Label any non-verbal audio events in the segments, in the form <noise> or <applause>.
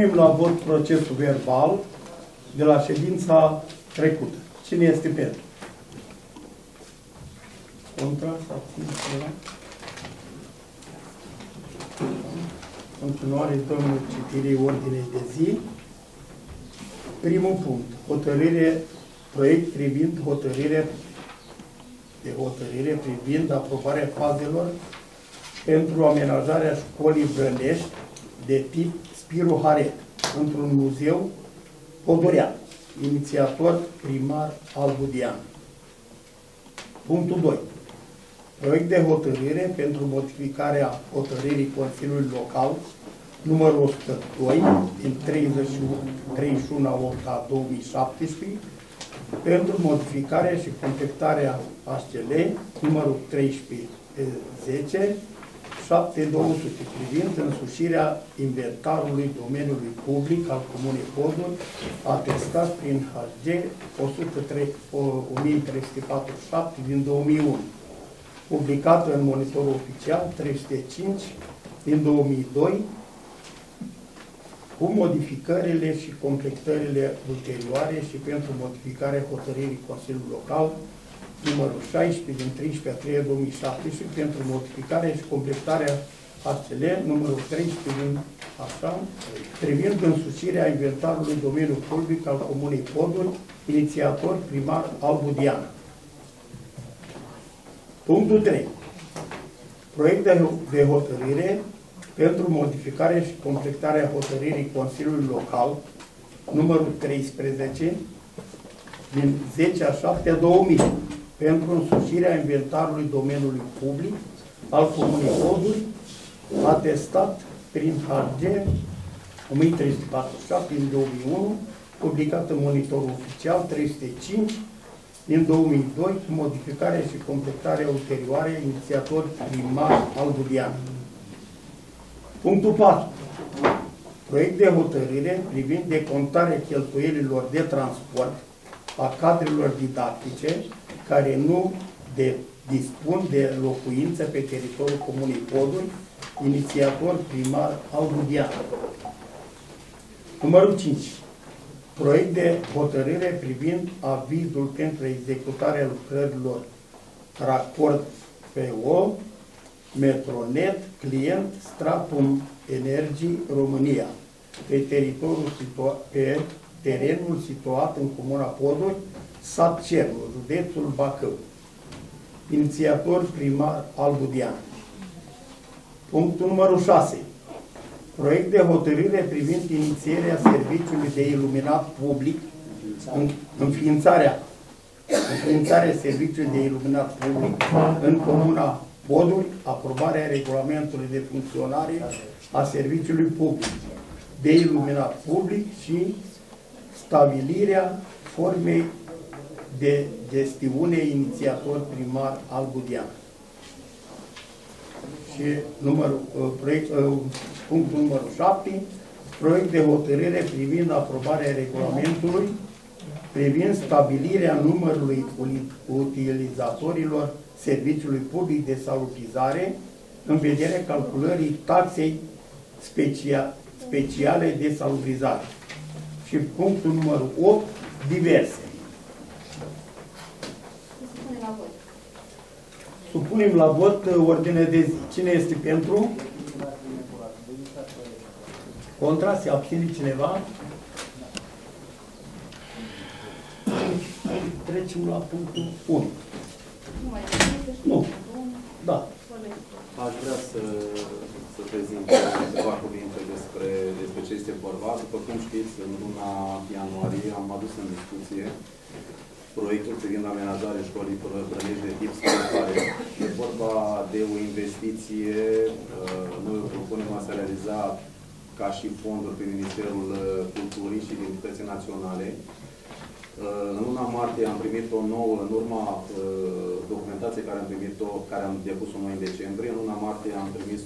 Supunem la vot procesul verbal de la ședința trecută. Cine este pentru? Contra? Sau abține cineva? Continuare dăm citirii ordinei de zi. Primul punct. Hotărâre, proiect privind hotărâre de hotărâre privind aprobarea fazelor pentru amenajarea școlii Brănești de tip Spiru Haret într-un muzeu Podorean, inițiator primar Albudian. Punctul 2. Proiect de hotărâre pentru modificarea hotărârii Consiliului Local numărul 102 din 31 a 8 a 2017 pentru modificarea și completarea HCL numărul 1310 7200 privind însușirea inventarului domeniului public al Comunei Podul, atestat prin HG 103, 1347 din 2001, publicată în monitorul oficial 305 din 2002, cu modificările și completările ulterioare și pentru modificarea hotărârii Consiliului Local numărul 16 din 13 a 3 2017 pentru modificarea și completarea ASL numărul 13 din așa, privind însușirea inventarului domeniului public al Comunei Poduri, inițiator primar Albudian. Punctul 3. Proiect de, de hotărâre pentru modificarea și completarea hotărârii Consiliului Local numărul 13 din 10 a 7 a 2000 pentru însușirea inventarului domeniului public al Comunei Coduri, atestat prin HG 1347 din 2001, publicat în monitorul oficial 305 din 2002, cu modificarea și completarea ulterioare, inițiator primar al Budian. Punctul 4. Proiect de hotărâre privind decontarea cheltuielilor de transport a cadrelor didactice care nu de, dispun de locuință pe teritoriul Comunei Poduri, inițiator primar al Budian. Numărul 5. Proiect de hotărâre privind avizul pentru executarea lucrărilor raport PO, Metronet, client Stratum Energii România, pe teritoriul pe terenul situat în Comuna Poduri, sat Cernul, județul Bacău. Inițiator primar Albudian. Punctul numărul 6. Proiect de hotărâre privind inițierea serviciului de iluminat public, în, înființarea, înființarea serviciului de iluminat public în comuna Poduri, aprobarea regulamentului de funcționare a serviciului public de iluminat public și stabilirea formei de gestiune inițiator primar al Budian. Și numărul, uh, proiect, uh, punctul numărul 7, proiect de hotărâre privind aprobarea regulamentului privind stabilirea numărului utilizatorilor serviciului public de salutizare în vederea calculării taxei specia, speciale de salubrizare. Și punctul numărul 8, diverse. Supunem la vot uh, ordine de zi. Cine este pentru? Contra? Se abține cineva? Trecem la punctul 1. Nu. Da. Aș vrea să, să prezint câteva cuvinte despre, despre ce este vorba. După cum știți, în luna ianuarie am adus în discuție proiectul privind amenajarea școlii Brănești de tip schimbare. E vorba de o investiție, uh, noi o propunem a se realiza ca și fonduri prin Ministerul uh, Culturii și din Naționale. Uh, în luna martie am primit o nouă, în urma documentației care am primit-o, care am depus-o noi în decembrie, în luna martie am primit,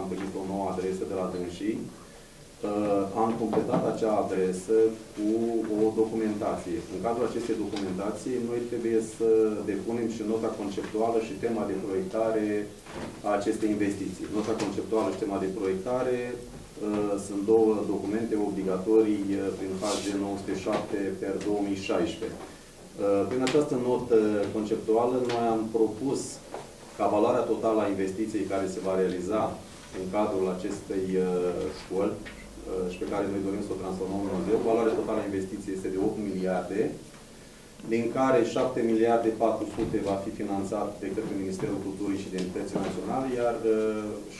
am primit o nouă adresă de la dânsii uh, am completat acea adresă cu o documentație. În cadrul acestei documentații, noi trebuie să depunem și nota conceptuală și tema de proiectare a acestei investiții. Nota conceptuală și tema de proiectare uh, sunt două documente obligatorii uh, prin HG 907 per 2016. Prin această notă conceptuală, noi am propus ca valoarea totală a investiției care se va realiza în cadrul acestei școli Uh, și pe care noi dorim să o transformăm în muzeu. Valoarea totală a investiției este de 8 miliarde, din care 7 miliarde 400 va fi finanțat de către Ministerul Culturii și Identității Naționale, iar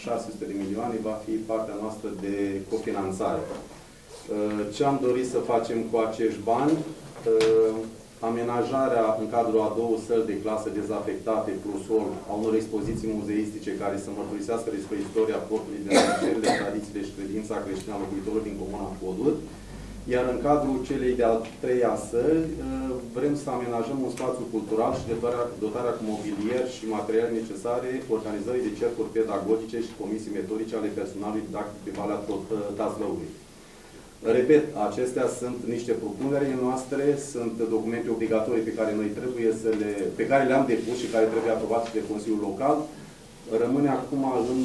600 uh, de milioane va fi partea noastră de cofinanțare. Uh, ce am dorit să facem cu acești bani? Amenajarea în cadrul a două săli de clasă dezafectate plus sol a unor expoziții muzeistice care să mărturisească despre istoria portului de la tradițiile și credința creștină a locuitorilor din Comuna Podul. Iar în cadrul celei de-a treia săli, ă, vrem să amenajăm un spațiu cultural și dotarea, dotarea cu mobilier și materiale necesare organizării de cercuri pedagogice și comisii metodice ale personalului didactic pe Valea ă, Tazlăului. Repet, acestea sunt niște propuneri noastre, sunt documente obligatorii pe care noi trebuie să le, pe care le-am depus și care trebuie aprobate de Consiliul Local. Rămâne acum în,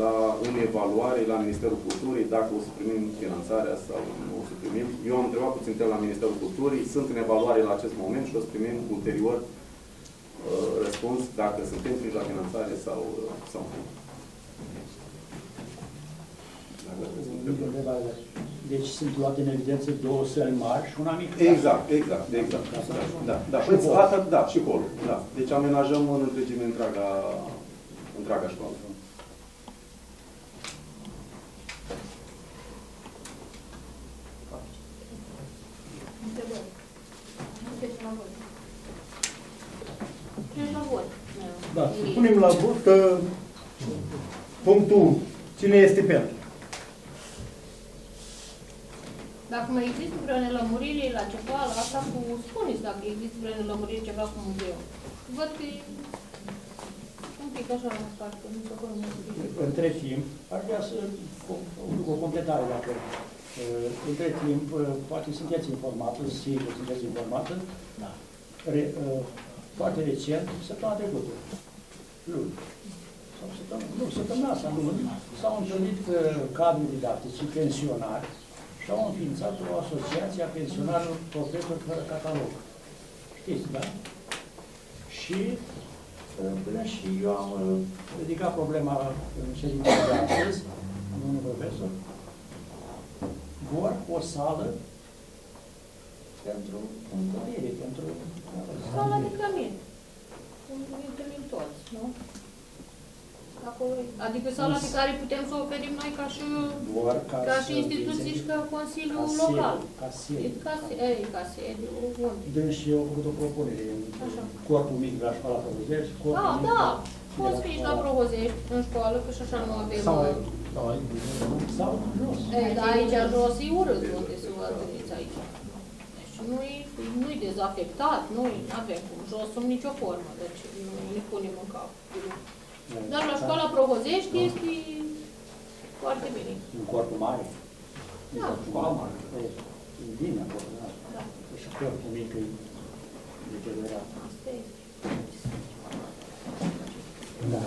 la, în evaluare la Ministerul Culturii dacă o să primim finanțarea sau nu o să primim. Eu am întrebat puțin la Ministerul Culturii, sunt în evaluare la acest moment și o să primim ulterior uh, răspuns dacă suntem prin la finanțare sau, sau nu. Deci sunt luate în evidență două săli mari și una mică. Exact, exact, exact. Da, da, da. Și păi, asta, da, și holul. Da. Deci amenajăm în întregime întreaga, întreaga școală. Da, punem la vot uh, punctul 1. Cine este pentru? Dacă mai există vreo nelămurire la ceva, la asta cu... Spuneți dacă există vreo nelămurire ceva cu muzeul. Văd că e un pic așa la spate, nu se acolo Între timp, aș vrea să duc o completare dacă uh, între timp, uh, poate sunteți informată, sigur sunteți informată, da. Re, uh, foarte recent, săptămâna trecută, luni, sau săptămâna, nu, săptămâna asta, luni, s-au întâlnit cadrul didactici și pensionari și au înființat o asociație a pensionarilor profesori fără catalog. Știți, da? Și până și eu am uh, ridicat problema în ședința de astăzi, domnul profesor, vor o sală pentru întâlnire, pentru... Sala de cămin. Unde întâlnim toți, nu? Acolo. Adică sala pe care putem să o oferim noi ca și, Doar ca, ca și instituții și ca Consiliul ca Local. Ca sediu. Ca, ei, ca sediu. Deci și eu am făcut o propunere în Așa. corpul mic la școala Provozești, corpul da, mic da. Poți fi și la Provozești, în școală, că și așa nu avem... Sau, sau, sau jos. Ei, da, aici jos e urât unde să vă întâlniți aici. Deci nu-i nu dezafectat, nu avem cum jos sub nicio formă, deci nu ne punem în cap. Dar la școala Provozești da. este foarte bine. În corpul mare? Da. Școala mare. E bine acolo, da. da. Și corpul mic e deteriorat. Asta este. Da.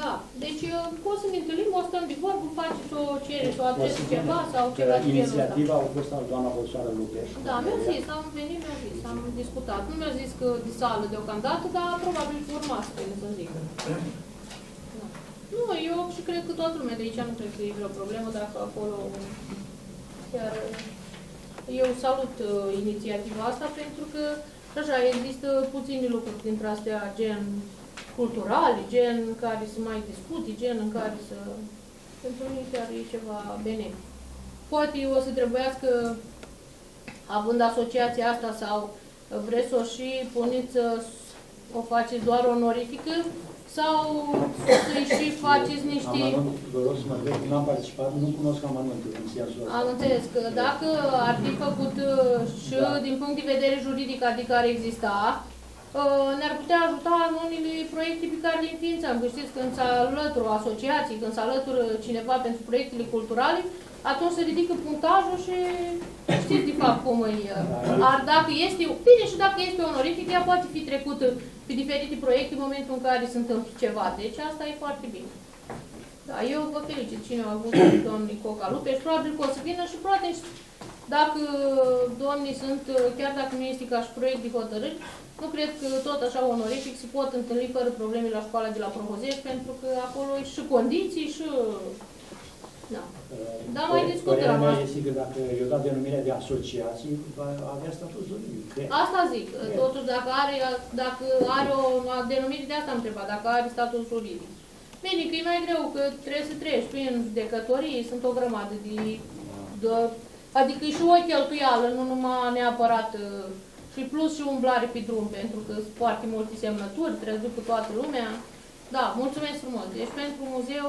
Da, deci uh, poți să ne întâlnim, o stăm de vorbă, faceți o cerere sau adresă ceva sau ceva de Inițiativa a fost al doamna profesoară Lupeș. Da, mi-a zis, am venit, mi-a zis, am discutat. Nu mi-a zis că de sală deocamdată, dar probabil că urma să să zică. Da. Nu, eu și cred că toată lumea de aici nu cred că e vreo problemă dacă acolo chiar eu salut uh, inițiativa asta pentru că așa există puține lucruri dintre astea gen culturale, gen în care să mai discute, gen în care să... Pentru mine chiar e ceva benefic. Poate o să trebuiască, având asociația asta sau vreți să o și puneți să o faceți doar onorifică sau să-i și faceți niște... nu am participat, nu cunosc amănuntul în sensul ăsta. Am înțeles că dacă ar fi făcut uh, și da. din punct de vedere juridic, adică ar exista, uh, ne-ar putea ajuta în unele proiecte pe care le înființăm. Că știți, când se alătură asociații, când se alătură cineva pentru proiectele culturale, atunci se ridică punctajul și știți de fapt cum e. Ar, dacă este, bine și dacă este onorific, ea poate fi trecută pe diferite proiecte în momentul în care se întâmplă ceva. Deci asta e foarte bine. Da, eu vă felicit cine a avut domnul Coca Lupeș și probabil că o să vină și poate dacă domnii sunt, chiar dacă nu este ca și proiect de hotărâri, nu cred că tot așa onorific se pot întâlni fără probleme la școala de la Provozești, pentru că acolo e și condiții și... Da. Da, mai discutăm. Părerea mea e sigur, dacă eu dat denumirea de asociații, va avea status juridic. Asta zic. Totuși, dacă are, dacă are o denumire de asta am întrebat, dacă are status juridic. Bine, că e mai greu, că trebuie să treci prin judecătorii, sunt o grămadă de, de adică e și o cheltuială, nu numai neapărat uh, și plus și umblare pe drum, pentru că sunt foarte multe semnături, trebuie cu toată lumea. Da, mulțumesc frumos. Deci pentru muzeu,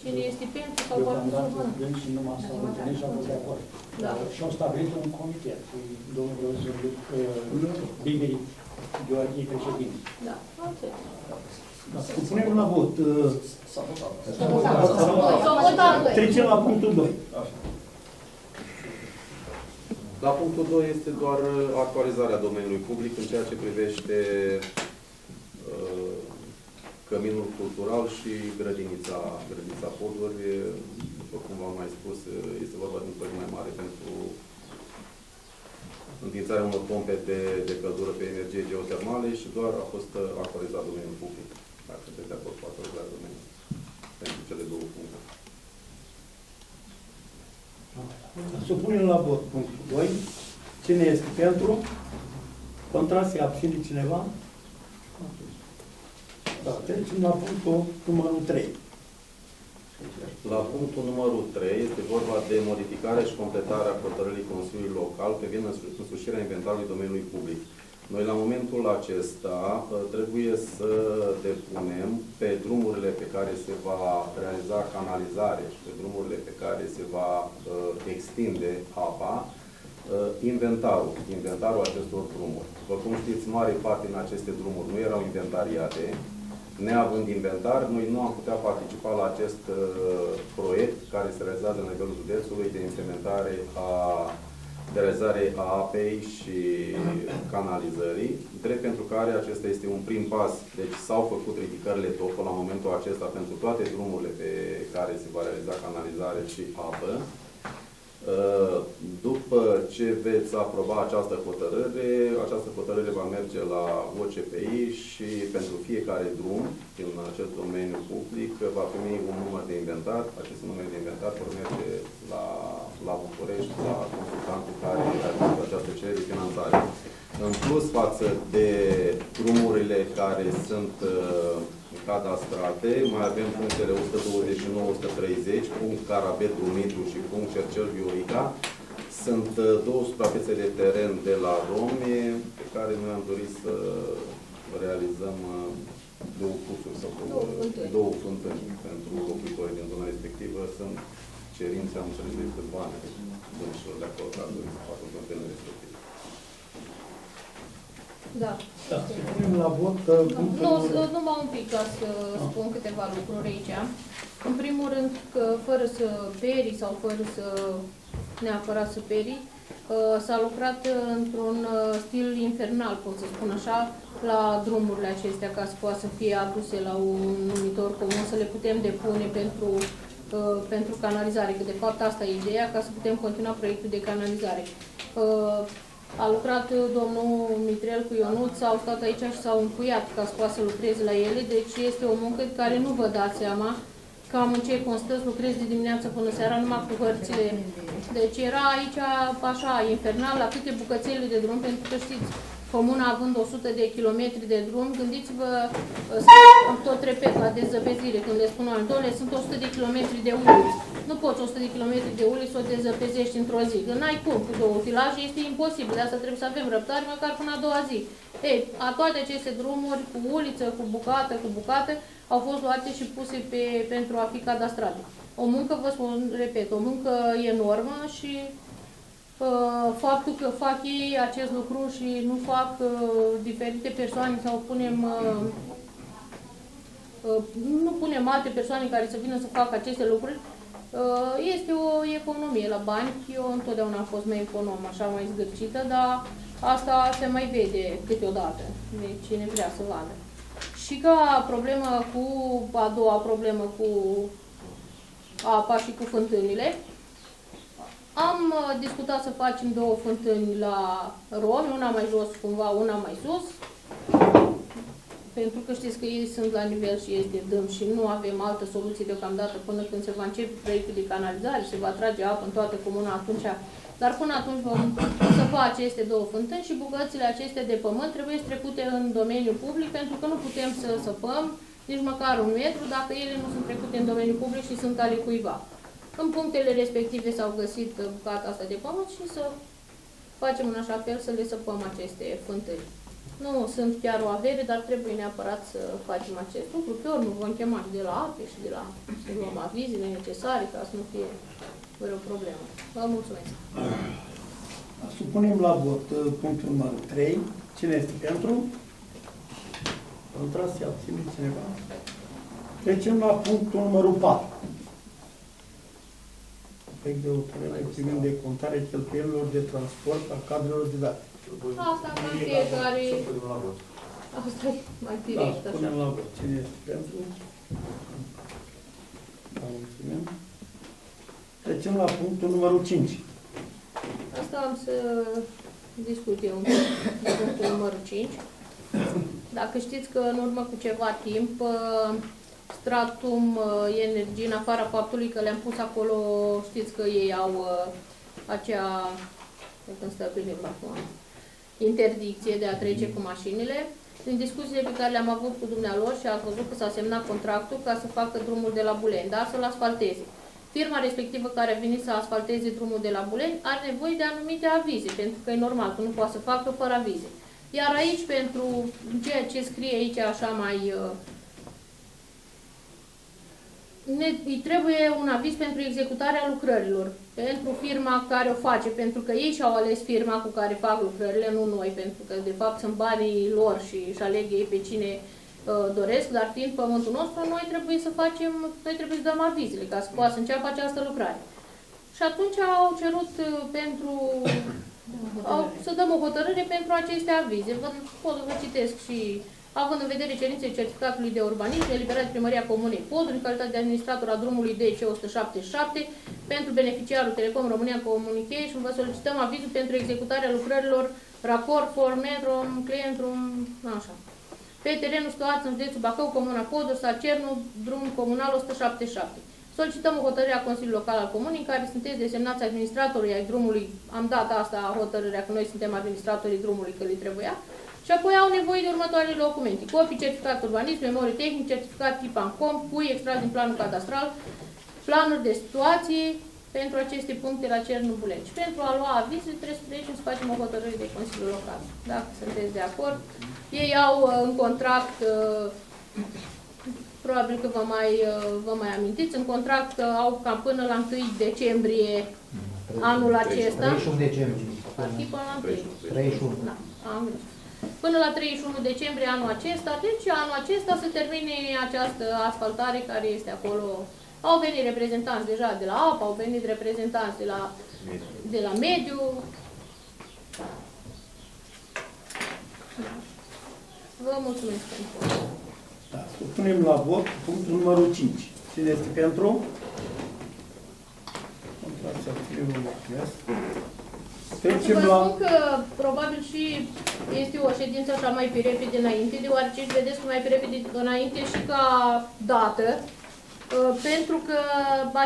cine este pentru sau poate să vână. și numai s-au întâlnit și au fost de acord. Da. Și au stabilit un comitet cu domnul Biberi Gheorghe președinte. Da, atât. Da, supunem la vot. Trecem la punctul 2. La punctul 2 este doar actualizarea domeniului public în ceea ce privește uh, căminul cultural și grădinița, grădinița poduri. După cum v-am mai spus, este vorba de un proiect mai mare pentru înființarea unor pompe de, de căldură pe energie geotermale și doar a fost actualizat domeniul public. Dacă sunteți de acord cu actualizarea domeniului pentru cele două puncte. Supunem la vot punctul 2. Cine este pentru? Contra se abține cineva? Da, trecem la punctul numărul 3. La punctul numărul 3 este vorba de modificarea și completarea hotărârii Consiliului Local privind însușirea inventarului domeniului public. Noi la momentul acesta uh, trebuie să depunem pe drumurile pe care se va realiza canalizare și pe drumurile pe care se va uh, extinde apa, uh, inventarul, inventarul acestor drumuri. După cum știți, mare parte din aceste drumuri nu erau inventariate. Neavând inventar, noi nu am putea participa la acest proiect care se realizează în nivelul județului de implementare a de realizare a apei și canalizării, drept pentru care acesta este un prim pas. Deci s-au făcut ridicările topă la momentul acesta pentru toate drumurile pe care se va realiza canalizare și apă. Uh, după ce veți aproba această hotărâre, această hotărâre va merge la OCPI și pentru fiecare drum din acest domeniu public va primi un număr de inventar. Acest număr de inventar vor merge la, la București, la consultantul care realizează această cerere de finanțare. În plus față de drumurile care sunt uh, cadastrate, mai avem punctele 129-130, punct Carabet Dumitru și punct Cercel Viorica. Sunt uh, două suprafețe de teren de la Rome pe care noi am dorit să realizăm uh, două cursuri sau două, două fântâni pentru locuitorii din zona respectivă. Sunt cerințe, am înțeles de câțiva ani, deci de acolo care dorit să facă fântânile respective. Da. Da, să la vot. Nu, numai un pic ca să spun câteva lucruri aici. În primul rând că fără să peri sau fără să neapărat să peri, uh, s-a lucrat într-un uh, stil infernal, pot să spun așa, la drumurile acestea ca să poată să fie aduse la un numitor comun, să le putem depune pentru, uh, pentru canalizare, că de fapt asta e ideea, ca să putem continua proiectul de canalizare. A lucrat domnul Mitrel cu Ionuț, au stat aici și s-au încuiat ca să poată să lucreze la ele, deci este o muncă care nu vă dați seama cam în ce constă să lucrezi de dimineață până seara numai cu hărțile. Deci era aici așa infernal la câte bucățele de drum, pentru că știți, comuna având 100 de kilometri de drum, gândiți-vă, tot repet, la dezăpezire, când le spun oameni, sunt 100 de kilometri de uliți. Nu poți 100 de kilometri de uliți să o dezăpezești într-o zi, că n-ai cum cu două utilaje, este imposibil, de asta trebuie să avem răbdare măcar până a doua zi. Ei, a toate aceste drumuri, cu uliță, cu bucată, cu bucată, au fost luate și puse pe, pentru a fi cadastrate. O muncă, vă spun, repet, o muncă enormă și uh, faptul că fac ei acest lucru și nu fac uh, diferite persoane sau punem uh, uh, nu punem alte persoane care să vină să facă aceste lucruri, uh, este o economie la bani. Eu întotdeauna am fost mai econom, așa mai zgârcită, dar asta se mai vede câteodată, de cine vrea să vadă. Și ca problemă cu, a doua problemă cu apa și cu fântânile, am uh, discutat să facem două fântâni la romi, una mai jos cumva, una mai sus, pentru că știți că ei sunt la nivel și este dâm și nu avem altă soluție deocamdată până când se va începe proiectul de canalizare și se va trage apă în toată comuna atunci. Dar până atunci vom săpa aceste două fântâni și bucățile acestea de pământ trebuie trecute în domeniul public pentru că nu putem să săpăm nici măcar un metru dacă ele nu sunt trecute în domeniul public și sunt ale cuiva. În punctele respective s-au găsit bucata asta de pământ și să facem în așa fel să le săpăm aceste fântâni. Nu sunt chiar o avere, dar trebuie neapărat să facem acest lucru. Pe urmă vom chema și de la ape și de la să luăm avizile necesare ca să nu fie vreo problemă. Vă mulțumesc. <clears throat> Supunem la vot uh, punctul numărul 3. Cine este pentru? Contra se abține cineva? Trecem la punctul numărul 4. Proiect de hotărâre privind decontarea cheltuielilor de transport a cadrelor didactice. Asta ca în fiecare... Asta e mai Da, direct, așa. punem la vot. Cine este pentru? Da, mulțumim. Trecem la punctul numărul 5. Asta am să discut eu un pic de punctul numărul 5. Dacă știți că în urmă cu ceva timp uh, Stratum uh, Energie, în afara faptului că le-am pus acolo, știți că ei au uh, acea, când stă pe limba acum, interdicție de a trece cu mașinile. Din discuțiile pe care le-am avut cu dumnealor și ați văzut că s-a semnat contractul ca să facă drumul de la Buleni, dar să-l asfalteze. Firma respectivă care a venit să asfalteze drumul de la Buleni are nevoie de anumite avize, pentru că e normal că nu poate să facă fără avize. Iar aici, pentru ceea ce scrie aici așa mai... uh, Ne, îi trebuie un aviz pentru executarea lucrărilor, pentru firma care o face, pentru că ei și-au ales firma cu care fac lucrările, nu noi, pentru că de fapt sunt banii lor și își aleg ei pe cine uh, doresc, dar fiind pământul nostru, noi trebuie să facem, noi trebuie să dăm avizele ca să poată să înceapă această lucrare. Și atunci au cerut uh, pentru <coughs> au, să dăm o hotărâre pentru aceste avize. Vă, pot să vă citesc și având în vedere cerințele certificatului de urbanism eliberat de Primăria Comunei Podul în calitate de administrator a drumului DC 177 pentru beneficiarul Telecom România Communication, vă solicităm avizul pentru executarea lucrărilor raport for metro, clientrum, așa. Pe terenul situat în județul Bacău, Comuna Podul, Sacernu, drum comunal 177. Solicităm o hotărâre a Consiliului Local al Comunii, în care sunteți desemnați administratorii ai drumului, am dat asta hotărârea că noi suntem administratorii drumului, că li trebuia, și apoi au nevoie de următoarele documente. Copii, certificat urbanism, memorie tehnic, certificat tip ANCOM, pui extras din planul cadastral, planuri de situație pentru aceste puncte la Cernubulen. Și pentru a lua avize trebuie să trecem să facem o hotărâre de Consiliul Local. Dacă sunteți de acord. Ei au uh, în contract uh, probabil că vă mai, uh, vă mai amintiți, în contract uh, au cam până la 1 decembrie anul acesta. 31 decembrie. Ar fi până la 1. 31. Da, am greșit. Până la 31 decembrie anul acesta, deci anul acesta să termine această asfaltare care este acolo. Au venit reprezentanți deja de la apă, au venit reprezentanți de la, de la mediu. Da. Vă mulțumesc pentru asta. Da, supunem la vot punctul numărul 5. Cine este pentru? Contra se abține, vă mulțumesc. Să Trecem vă la... spun că probabil și este o ședință așa mai pe repede înainte, deoarece își vedeți că mai pe repede înainte și ca dată, uh, pentru că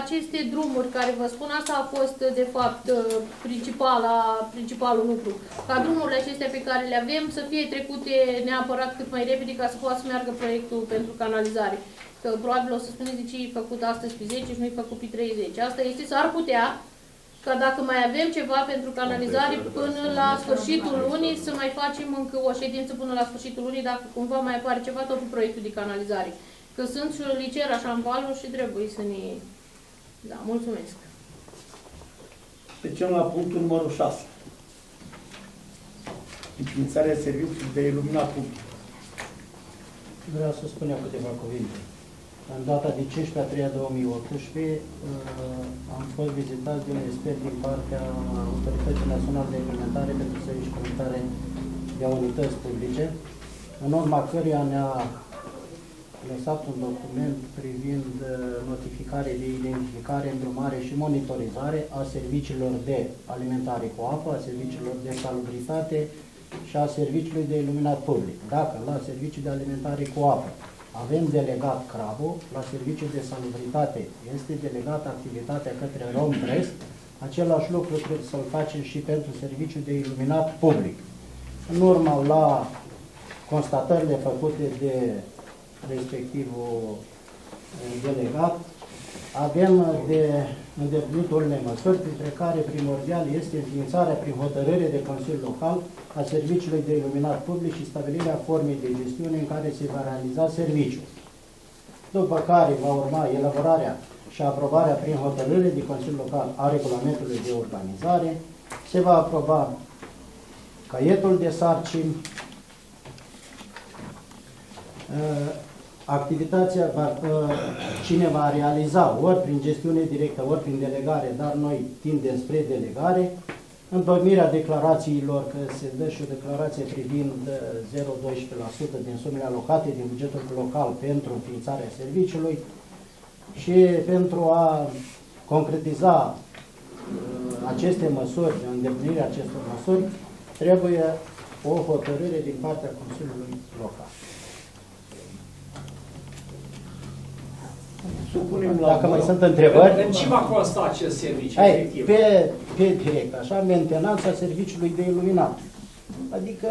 aceste drumuri care vă spun, asta a fost de fapt uh, principala, principalul lucru. Ca drumurile acestea pe care le avem să fie trecute neapărat cât mai repede ca să poată să meargă proiectul pentru canalizare. Că probabil o să spuneți de ce e făcut astăzi pe 10 și nu e făcut pe 30. Asta este, s-ar putea, ca dacă mai avem ceva pentru canalizare până la sfârșitul lunii, să mai facem încă o ședință până la sfârșitul lunii, dacă cumva mai apare ceva tot cu proiectul de canalizare. Că sunt și licer așa în valuri și trebuie să ne... Da, mulțumesc. Trecem la punctul numărul 6. Înființarea serviciului de iluminat public. Vreau să spun eu câteva cuvinte. În data de 15 a 3 2018 am fost vizitat de un expert din partea Autorității Naționale de Reglementare pentru Servicii Comunitare de Unități Publice, în urma căruia ne-a lăsat un document privind uh, notificare de identificare, îndrumare și monitorizare a serviciilor de alimentare cu apă, a serviciilor de salubritate și a serviciului de iluminat public. Dacă la serviciul de alimentare cu apă avem delegat CRAVO, la serviciul de salubritate este delegat activitatea către Rompress, același lucru trebuie să-l facem și pentru serviciul de iluminat public. În urmă la constatările făcute de respectivul eh, delegat, avem de îndeplinit unele măsuri, printre care primordial este înființarea prin hotărâre de Consiliu Local a serviciului de iluminat public și stabilirea formei de gestiune în care se va realiza serviciul. După care va urma elaborarea și aprobarea prin hotărâre de Consiliul Local a regulamentului de organizare, se va aproba caietul de sarcini, activitatea va, cine va realiza ori prin gestiune directă, ori prin delegare, dar noi tindem spre delegare, întocmirea declarațiilor, că se dă și o declarație privind 0,12% din sumele alocate din bugetul local pentru înființarea serviciului și pentru a concretiza aceste măsuri, îndeplinirea acestor măsuri, trebuie o hotărâre din partea Consiliului Local. Supunem la Dacă mai sunt întrebări, În ce va consta acest serviciu, Hai, efectiv? pe, pe direct, așa, mentenanța serviciului de iluminat. Adică,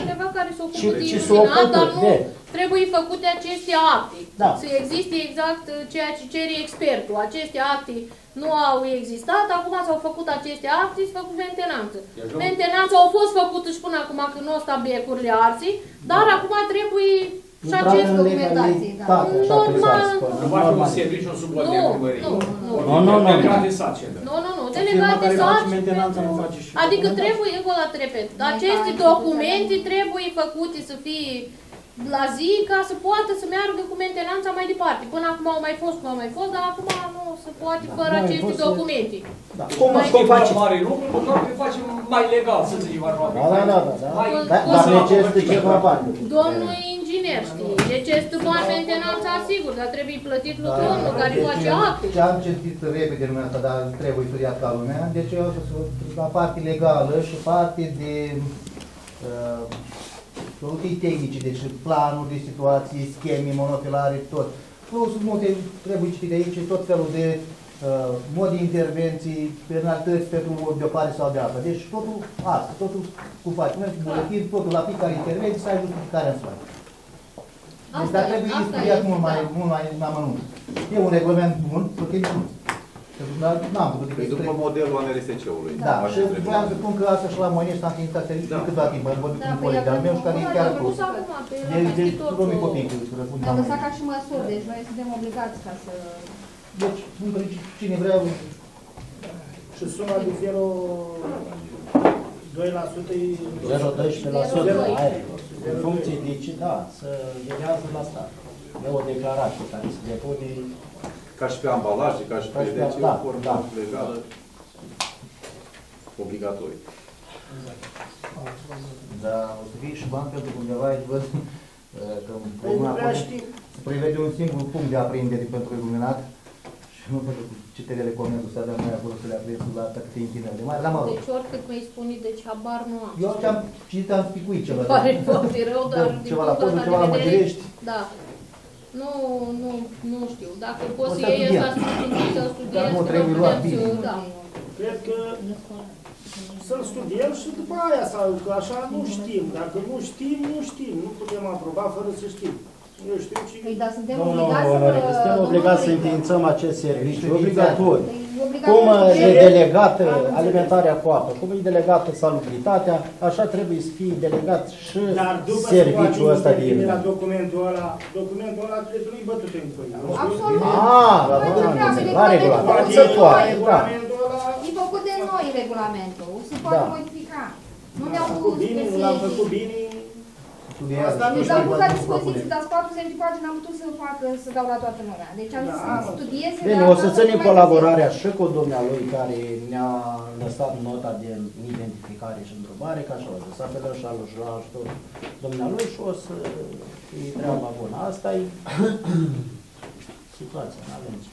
Cineva care se ocupă Și- de și se iluminat, ocupă dar nu de- trebuie făcute aceste acte. Da. Să existe exact uh, ceea ce cere expertul. Aceste acte nu au existat, acum s-au făcut aceste acte, s-a făcut mentenanță. Mentenanța au fost făcută și până acum când nu au stat becurile arsi, dar acum trebuie și intrarea acest în documentație. legalitate, așa cum s-a Normal. spus. Nu va fi un normal. serviciu sub Nu, ordine primării. nu, nu. Nu, nu, nu. Delegat de sarcină. Nu, nu, nu, Firma delegat de care face sarcini mentenanța nu pentru- face și Adică documentație? trebuie, încă o dată repet, Mai aceste faci documente și trebuie făcute să fie la zi ca să poată să meargă cu mentenanța mai departe. Până acum au mai fost, cum au mai fost, dar acum nu se poate Da, fără nu, ai aceste fost să- documente. Da. Cum, Mai- cum faceți? mare lucru, măcar că facem mai legal, să zicem așa. Da, da, da, da, da. Mai- Da, Cum Dar să- necesită ceva bani. Domnul inginer știe, deci este bani mentenanța sigur, dar trebuie plătit lui Da, domnul care deci, face acte. Ce am citit repede lumea asta, dar trebuie studiat ca lumea, deci eu să la parte legală și parte de uh, soluții tehnice, deci planuri de situații, scheme, monofilare, tot. Plus multe trebuie citite aici, tot felul de uh, mod de intervenții, penalități pentru de o parte sau de alta. Deci totul asta, totul cu faci, buletin, totul la fiecare intervenție să ai justificarea în spate. Deci Asta dar e, trebuie asta studiat e, mult mai, da. mult mai în amănunt. E un regulament bun, putem bun. Dar N-am putut E decât după să modelul ANRSC-ului. Da, și vreau să spun că asta și la Moniești s-a înființat serviciu Da. de câteva timp. Am vorbit cu Da, un păi coleg de-al meu și care e chiar Am acolo. pus acum pe la Deci, deci, Mastitor domnul cu- Copin, că răspund Am lăsat ca și măsuri, deci noi suntem obligați ca să... Deci, spun că cine vrea, Și suma de fero 2% e... 0,12% aia. În funcție de ce, da, să venează la stat. E o declarație care se depune Ca și pe ambalaje, ca și Ca pe și pe- deci, da, o formă da. legală obligatorie. dar o să fie și bani pentru undeva aici, văd uh, că Păi nu prea acolo știu. se prevede un singur punct de aprindere pentru iluminat și nu știu ce te recomandă să avem noi acolo să le aprindem la câte închinări. Mai la mă rog. Deci oricât mi-ai spune, deci habar nu am. Eu ce am citit, am spicuit ceva. Pare foarte rău, dar Da, din ceva la punctul podul, ăsta ceva la de vedere, Măgirești. Da. Nu, nu, nu știu. Dacă poți O să să iei studiem. ăsta studiezi, să studiezi, Dar nu să trebuie vă luat puteți, bine. Da. Cred că să-l studiem și după aia, sau că așa nu știm. Dacă nu știm, nu știm. Nu putem aproba fără să știm. Eu știu ce... Păi, dar suntem Nu, nu, obligați să... onore, suntem obligați să nu, înființăm acest serviciu, Este obligatoriu. Păi, e obligat Cum să e studiem. delegată Am înțeles. alimentarea cu apă, cum e delegată salubritatea, așa trebuie să fie delegat și Dar după serviciul ăsta de la iluminare. documentul ăla, documentul ăla trebuie bătut în pâine. Absolut. Ah, la, Pentru la, treabele la de regulament. protecție. Se poate, da. Regulamentul ăla E făcut de noi regulamentul, se poate Da. modifica. Nu ne-au Făcut bine, nu l-am făcut specific. bine, Studiază. Asta nu Deci știu, am pus la Nu dispoziție, propune. dar 40 de pagini am putut să fac, să dau la toată lumea. Deci am zis Da. să studieze. Bine, dar o să asta ținem nu mai colaborarea și cu dumnealui care ne-a lăsat nota de identificare și întrebare, ca așa o să apelăm și al la ajutor dumnealui și o să fie treaba bună. Asta e <coughs> situația, nu avem ce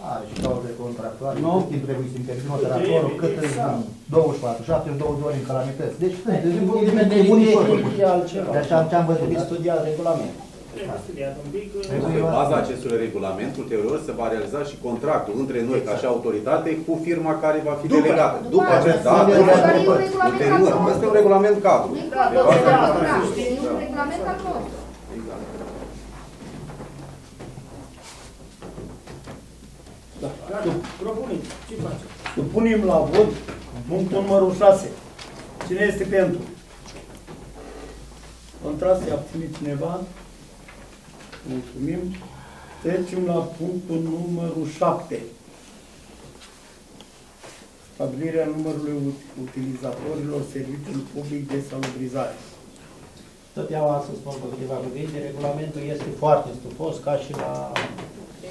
face. Are și clauze contractuale, Nu. cât timp trebuie să intervină operatorul, cât în Exact. 24, 72 de ori în calamități. Deci, Independența de bunișor. e altceva. Deci am ce am văzut. Trebuie studiat regulamentul. Trebuie studiat un pic. Trebuie Pe baza acestui regulament, ulterior, se va realiza și contractul între noi ca și autoritate cu firma care va fi După. delegată. După După aceea. acest dat, După aceea. ulterior. Dar e un regulament al nostru. Asta e un regulament cadru. Nu e Da, cadru, da, da, da, da, știi. e un regulament al nostru. Exact. Da. Gata, propuneți. Ce facem? Supunem la vot punctul numărul 6. Cine este pentru? Contra se abține cineva? Mulțumim. Trecem la punctul numărul 7. Stabilirea numărului ut- utilizatorilor serviciului public de salubrizare. Tot eu am să spun cu câteva cuvinte, regulamentul este foarte stufos, ca și la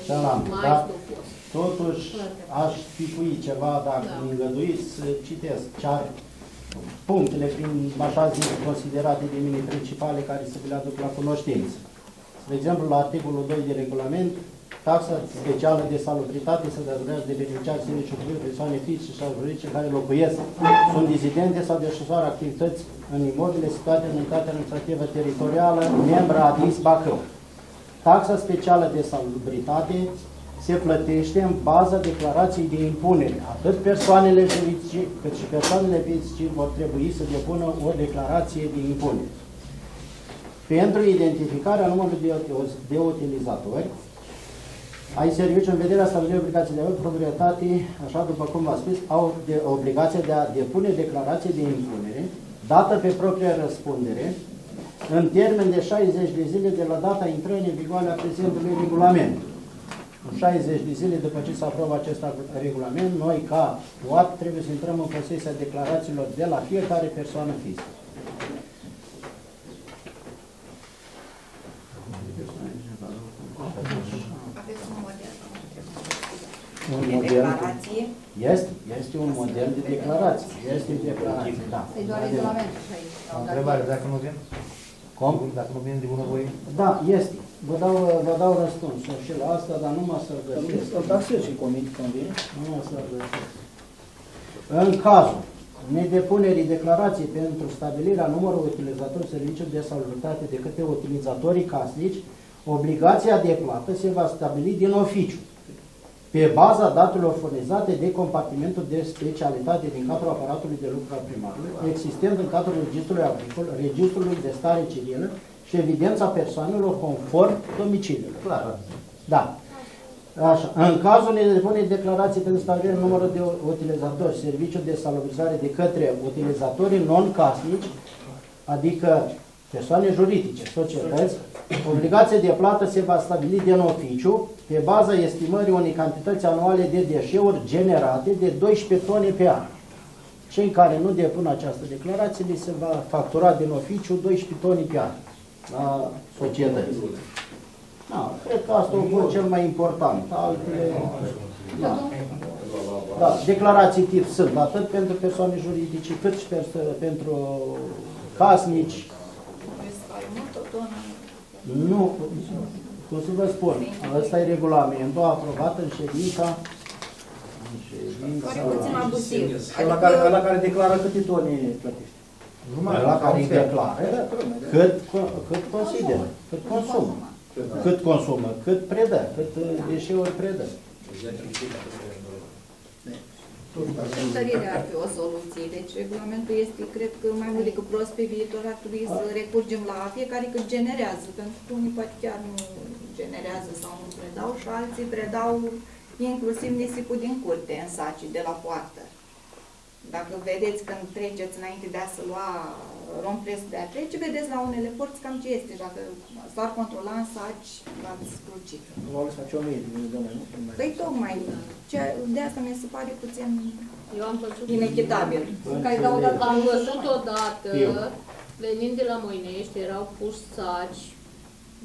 cealaltă, Mai da? stufos. Totuși, aș spui ceva, dacă Da. îmi îngăduiți, să citesc ce ar punctele, prin așa zis, considerate de mine principale, care să vi le aduc la cunoștință. De exemplu, la articolul 2 de regulament, taxa specială de salubritate se datorează de beneficiari sinici și persoane fizice sau juridice care locuiesc, sunt dizidente sau desfășoară activități în imobile situate în unitatea administrativă teritorială, membra ADIS Bacău. Taxa specială de salubritate se plătește în baza declarației de impunere. Atât persoanele juridice cât și persoanele fizice vor trebui să depună o declarație de impunere. Pentru identificarea numărului de, de utilizatori, ai serviciu în vederea stabilirii obligației de avut proprietate, așa după cum v-a spus, au de, obligația de a depune declarație de impunere, dată pe propria răspundere, în termen de 60 de zile de la data intrării în vigoare a prezentului regulament. În 60 de zile după ce se aprobă acest regulament, noi ca UAT trebuie să intrăm în posesia declarațiilor de la fiecare persoană fizică. Aveți un model Un de model declarație? este, este un model de declarație. Este declarație, da. Este doar regulamentul și aici. O întrebare, dacă nu vin? Cum? Dacă nu vin de bunăvoie? Da, este. Vă dau, vă dau răspunsul și la asta, dar nu mă să-l găsesc. Îl taxez și comit când vine. Nu mă să-l găsesc. În cazul nedepunerii declarației pentru stabilirea numărului utilizatorului serviciului de salubritate de către utilizatorii casnici, obligația de plată se va stabili din oficiu, pe baza datelor furnizate de compartimentul de specialitate din cadrul aparatului de lucru al primarului, existent în cadrul registrului agricol, registrului de stare civilă și evidența persoanelor conform domiciliului. Clar. Da. Așa. În cazul nedepunerii declarații pentru stabilirea numărului de utilizatori, serviciu de salubrizare de către utilizatorii non-casnici, adică persoane juridice, societăți, obligația de plată se va stabili din oficiu pe baza estimării unei cantități anuale de deșeuri generate de 12 tone pe an. Cei care nu depun această declarație li se va factura din oficiu 12 tone pe an la societăți. Da, cred că asta a fost cel mai important. Altele, da. da, declarații tip sunt atât pentru persoane juridice, cât și perso- pentru casnici. Nu, cum să vă spun, ăsta e regulamentul aprobat în ședința în ședința Pare puțin abuziv. La care, Adică, la care declară câte tone plătește. Jumătate, la care îi un sfert. declară cât, co- cât consideră, cât consumă, cât consumă, cât predă, cât uh, deșeuri predă. Întărirea ar fi o soluție. Deci regulamentul este, cred că mai mult decât prost pe viitor ar trebui să recurgem la fiecare cât generează, pentru că unii poate chiar nu generează sau nu predau și alții predau inclusiv nisipul din curte în saci de la poartă. Dacă vedeți când treceți înainte de a se lua rompres de a trece, vedeți la unele porți cam ce este, dacă s-ar controla în saci, l-ați crucit. Probabil să face o mie din domnule, nu? Nu mai- Păi tocmai, ce, de asta mi se pare puțin Eu am văzut inechitabil. Care dau o dată Am văzut odată, Eu. venind de la Moinești, erau puși saci,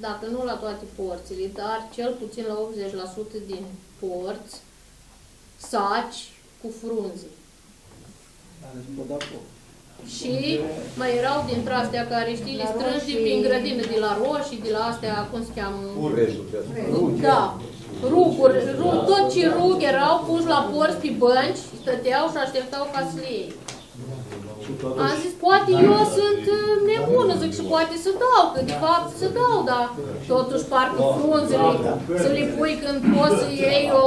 dacă nu la toate porțile, dar cel puțin la 80% din porți, saci cu frunze. Dar îți pot da foc. Și mai erau dintre astea care, știi, le La strângi de roșii. prin grădină, de la roșii, de la astea, cum se cheamă? Urejul, Da, ruguri, rug, tot ce rug erau puși la porți pe bănci, stăteau și așteptau ca să le iei. Și Am totuși, zis, poate eu sunt uh, nebună, zic, și poate să dau, că de fapt să dau, dar totuși parcă frunzele, să le pui când poți să iei o,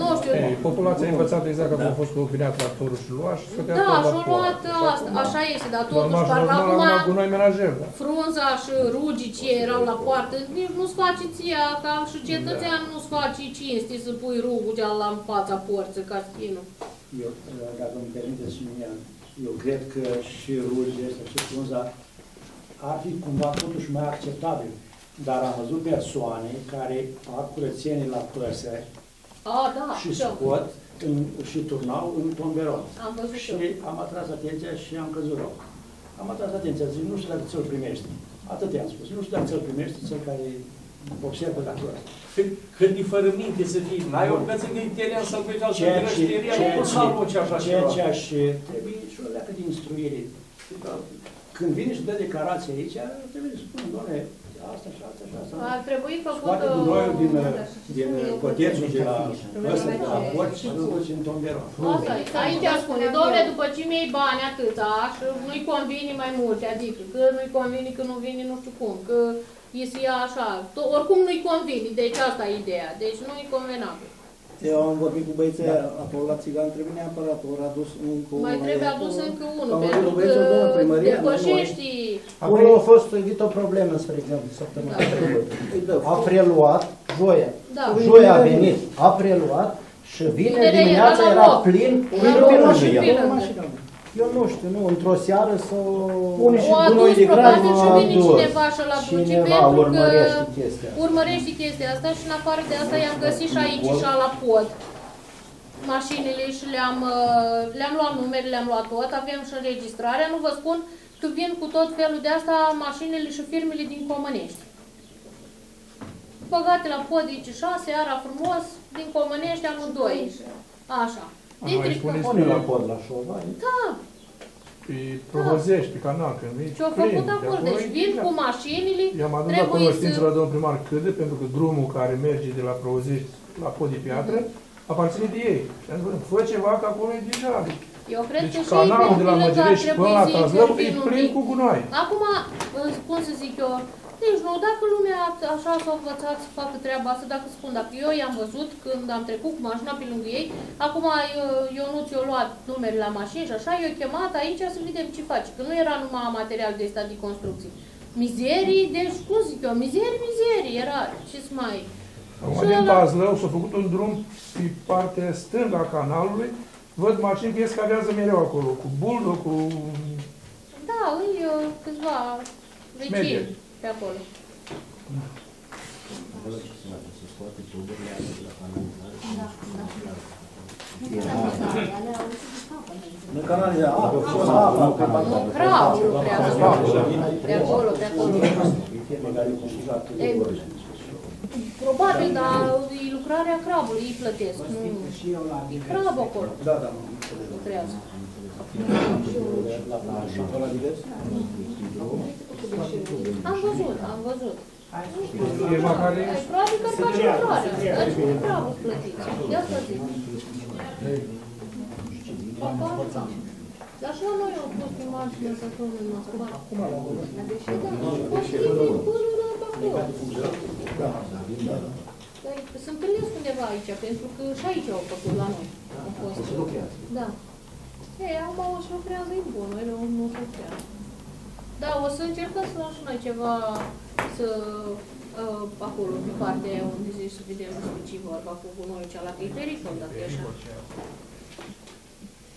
nu știu, Ei, populația a învățat exact cum a fost cu vinea tractorul și luaș și scotea da, tot și-o la luat poartă. asta, așa este, dar Normal totuși și parcă normal acum acum cu noi menajer, da. frunza și rugii ce erau la poartă, nici nu-ți face ție, ca și cetățean nu-ți face cinste să pui rugul de la în fața porții, ca schinul. eu, dacă îmi permiteți și mie, eu cred că și rugile astea și frunza ar fi cumva totuși mai acceptabil. Dar am văzut persoane care fac curățenie la păsări A, da, și și eu. scot în, și turnau în tomberon. Am văzut și Și eu. am atras atenția și am căzut rău. Am atras atenția, zic, nu știu dacă ți-l primești. Atât i-am spus, nu știu dacă ți-l primești, cel care observă de acolo. Cât- Cât de fără minte să fii. N-ai o viață de teren să-l duci al Ceea ce, sărbăreșteria, ceea nu ce, să alungi așa ceea ceva. ce aș trebuie și o leacă de instruire. Că Când vine și dă declarație aici, trebuie să spun, doamne, asta și asta și asta. Ar trebui făcut Scoate o... gunoiul din, din cotețul de la ăsta, de la porci și îl duce în tomberon. Asta e. Aici spune, domnule, după ce mi-ai bani atâta și nu-i convine mai multe, adică că nu-i convine, că nu vine nu știu cum, că e să ia așa, To- oricum nu-i convine, deci asta e ideea, deci nu-i convenabil. Eu am vorbit cu băieții acolo la țigan, trebuie neapărat, ori adus încă unul. Mai trebuie acolo. adus încă unul, Am pentru vorbit cu că băieții, domnul primăria, nu noi. depășești... Acolo a fost evit o problemă, spre exemplu, săptămâna Da. trecută. A preluat joia. Da. Joia a venit, a preluat și vineri Vinerea dimineața era la era loc. plin, Era plin loc, pe și mașină. plin. Două mașini. Eu nu știu, nu, într-o seară sau... Pune și O adus gunoi de grad, probabil și nu a vine adus. cineva și la bruce, Cineva pentru că urmărește chestia asta. urmărește chestia asta și în afară de asta i-am găsit și aici și la pod mașinile și le-am uh, le-am luat numere, le-am luat tot, avem și înregistrarea, nu vă spun că vin cu tot felul de asta mașinile și firmele din Comănești. Băgate la pod aici șase, ara frumos, din Comănești amândoi. Așa. Am Dintre mai spuneți Pune pe, la pod la șova. Da, pe Provozești, pe canal, când vii ce-au plin, făcut de acolo. acolo Deci e vin plin. cu mașinile, I-am adus la trebuie cunoștință să... la domnul primar Câde, pentru că drumul care merge de la Provozești la pod de piatră aparține de ei. Și am zis, fă ceva, că acolo e deja. Eu cred Deci că și canalul de la firmele Măgerești ar până trebui la să Tazlău e intervină un plin pic. cu gunoi. Acum, uh, cum să zic eu, deci nu, dacă lumea așa s-a învățat să facă treaba asta, dacă spun, dacă eu i-am văzut când am trecut cu mașina pe lângă ei, acum eu, eu nu ți-o luat numere la mașini și așa, eu chemat aici să vedem ce face, că nu era numai material de stat de construcții. Mizerii, deci cum zic eu, mizerii, mizerii, era, ce să mai... Acum Și din ăla- Tazlău s-a făcut un drum pe partea stângă a canalului, văd mașini că escavează mereu acolo, cu buldo, cu... Da, îi uh, câțiva vecini Medie. Pe acolo. Nu canaliza apă, fost apă, apă, apă. Nu, crau lucrează. De acolo, de acolo. Firme care au câștigat Ei, Probabil, dar e lucrarea crabului, îi plătesc. Nu, e crab acolo, Da, da, mă. lucrează. Ăla divers? Am văzut, am văzut. Firma care... Ai, probabil că face lucrarea, dar și cu crabul plătiți. De asta zic. Dar și la noi au fost în marginea săptămânii noastre. Acum la Deși, da, potrivit până la acolo. Păi, se întâlnesc undeva aici, pentru că și aici au făcut la noi. Au fost. Da. Ei, acum o să lucrează, e bun, noi nu, nu lucrează. Da, o să încercăm să luăm și noi ceva, să, uh, acolo, pe partea aia unde zici să vedem despre ce vorba cu gunoiul cealaltă, e pericol dacă e așa.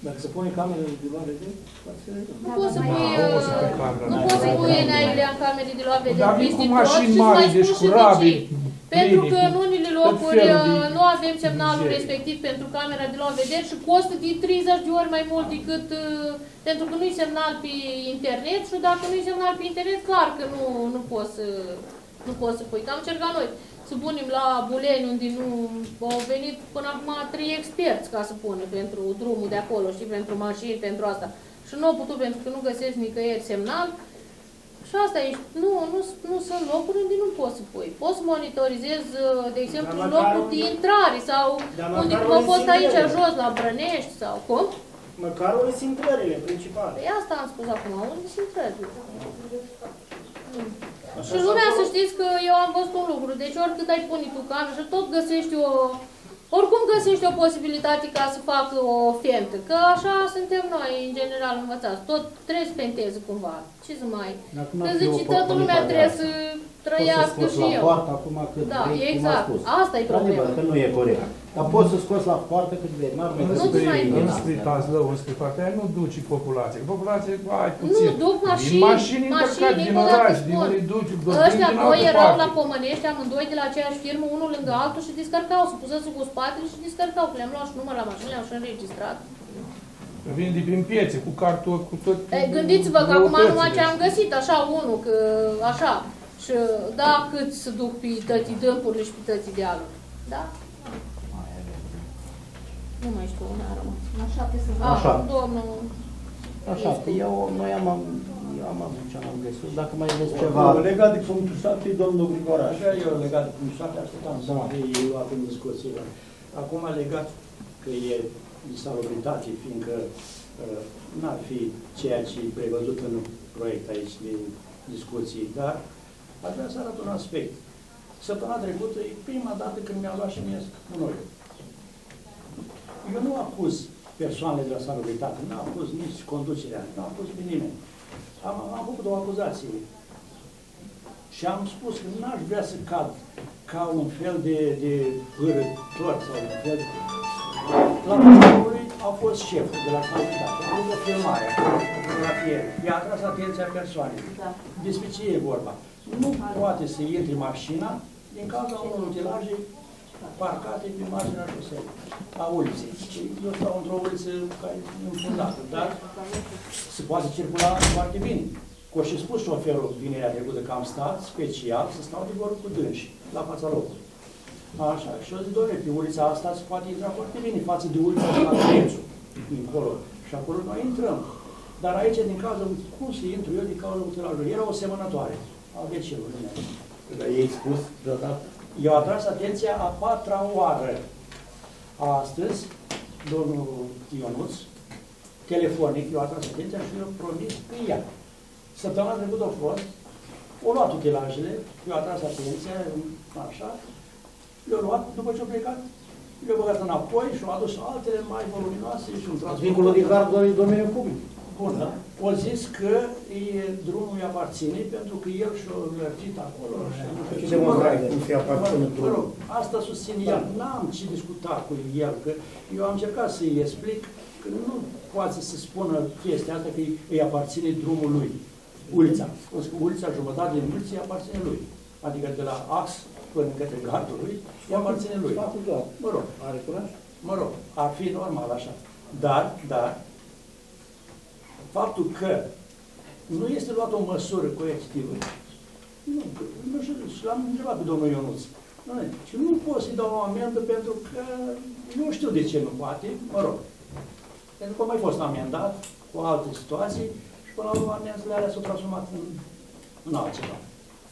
Dacă se pune camerele de luare de, poate fi legal. Nu poți să Da, pui, nu o să uh, pui camera. nu Da, poți să da, pui da. enailea în camere de la vedere Dar vin peste cu tot mașini și îți mari, mai deci spun cu și de rabi, ce. Pentru pline, că cu în unele tot locuri felul uh, de nu avem semnalul mizerii. respectiv pentru camera de la vedere și costă de 30 de ori mai mult decât uh, pentru că nu-i semnal pe internet și dacă nu-i semnal pe internet, clar că nu, nu poți să nu poți să pui. Că am încercat noi să punem la Buleni unde nu au venit până acum trei experți ca să pună pentru drumul de acolo, știi, pentru mașini, pentru asta. Și nu au putut pentru că nu găsesc nicăieri semnal. Și asta e, nu, nu, nu sunt locuri unde nu poți să pui. Poți să monitorizezi, uh, de exemplu, Dar măcar locul unde- de intrare sau Dar unde măcar cum a unde fost sunt aici ele. jos, la Brănești sau cum. Măcar o sunt intrările principale. Păi asta am spus acum, unde se intrările. Așa Și s-a lumea să făcut. știți că eu am văzut un lucru, deci oricât ai pune tu cameră și tot găsești o... Oricum găsești o posibilitate ca să facă o fentă, că așa suntem noi, în general, învățați. Tot trebuie să fenteze cumva. Ce să mai... Acum Că ar fi zici, o toată lumea oportunitate trebuie asta. să Poți să trăiască scoți și la eu. poartă acum cât Da, vrei, cum a exact. spus. Asta e problema. Adevăr, că nu e corect. Dar poți să scoți la poartă cât vrei. N-ar mai Nu-ți trebui. mai- Înspre Tazlău, înspre partea aia, nu duci populația. Că populația, ai puțin. Nu, duc mașini, Din mașini încărcate, mașini, din încă o dată oraș, din spun. unde duci, Ăștia din doi altă erau parte. la Pomănești, amândoi de la aceeași firmă, unul lângă altul și descărcau, se pusese cu spatele și descărcau, că le-am luat și număr la mașină, le-am și înregistrat. Vin de prin piețe, cu carturi, cu tot. Ei, gândiți-vă că acum numai greutățile. ce am găsit, așa unul, că așa, și da, cât să duc pe tății dâmpurile și pe tății dealuri. Da? Nu mai știu, unde a rămas. Așa pe să Ah, Așa. domnul... Așa, că eu, noi am, eu am avut ce am găsit. Dacă mai aveți Ceva ceva... legat de punctul 7, domnul Grigoraș. Așa eu legat de punctul 7, așteptam să Da. fie luat în discuție. Acum legat că e de salubritate, fiindcă uh, n-ar fi ceea ce e prevăzut în proiect aici de discuții, dar aș vrea să arăt un aspect. Săptămâna trecută e prima dată când mi-am luat și mie cu noi. Eu nu acuz persoanele de la salubritate, nu acuz nici conducerea, nu acuz pe nimeni. Am, am făcut o acuzație și am spus că n-aș vrea să cad ca un fel de, de părător sau un fel de... La lui a fost șeful de la sanitate, a făcut o filmare, o fotografiere, i-a atras atenția persoanei. Da. Despre ce e vorba? Nu poate să intri mașina din cauza unor utilaje parcate pe marginea șoselei, a uliței. Eu stau într-o uliță care e infundată, dar se poate circula foarte bine. Că o și spus șoferul vinerea trecută că am stat special să stau de vorbă cu dânsi la fața locului. Așa, și eu zic, doamne, pe ulița asta se poate intra foarte bine față de ulița de la Drețu, încolo. Și acolo noi intrăm. Dar aici, din cauza, cum să intru eu din cauza utilajului? Era o semănătoare a vecinului meu. Dar ei spus deodată. Eu atras atenția a patra oară. Astăzi, domnul Ionuț, telefonic, eu atras atenția și eu promis pe ea. Săptămâna trecută a fost, o luat utilajele, eu atras atenția, așa, le-au luat, după ce au plecat, le-au băgat înapoi și au adus altele mai voluminoase și un transport. Vinculul de gard în domeniul public. Bun, da? O zis că e, drumul îi aparține pentru că el și-a lărgit acolo. Și nu știu Ce ce. demonstrare Mă rog, cum se aparține mă rog, drumul? Asta susține el. N-am ce discuta cu el, că eu am încercat să-i explic că nu poate să spună chestia asta că îi- îi aparține drumul lui. Ulița. Spus că ulița, jumătate din uliță îi aparține lui. Adică de la ax până către gardul lui, îi aparține lui. Faptul doar. Mă rog, Are curaj? mă rog, ar fi normal așa. Dar, dar, faptul că nu este luată o măsură coercitivă, nu, nu știu, și l-am întrebat pe domnul Ionuț. Doamne, Și nu pot să-i dau o amendă pentru că nu știu de ce nu poate, mă rog. Pentru că a mai fost amendat cu alte situații și până la urmă amenzile alea s-au transformat în, în altceva.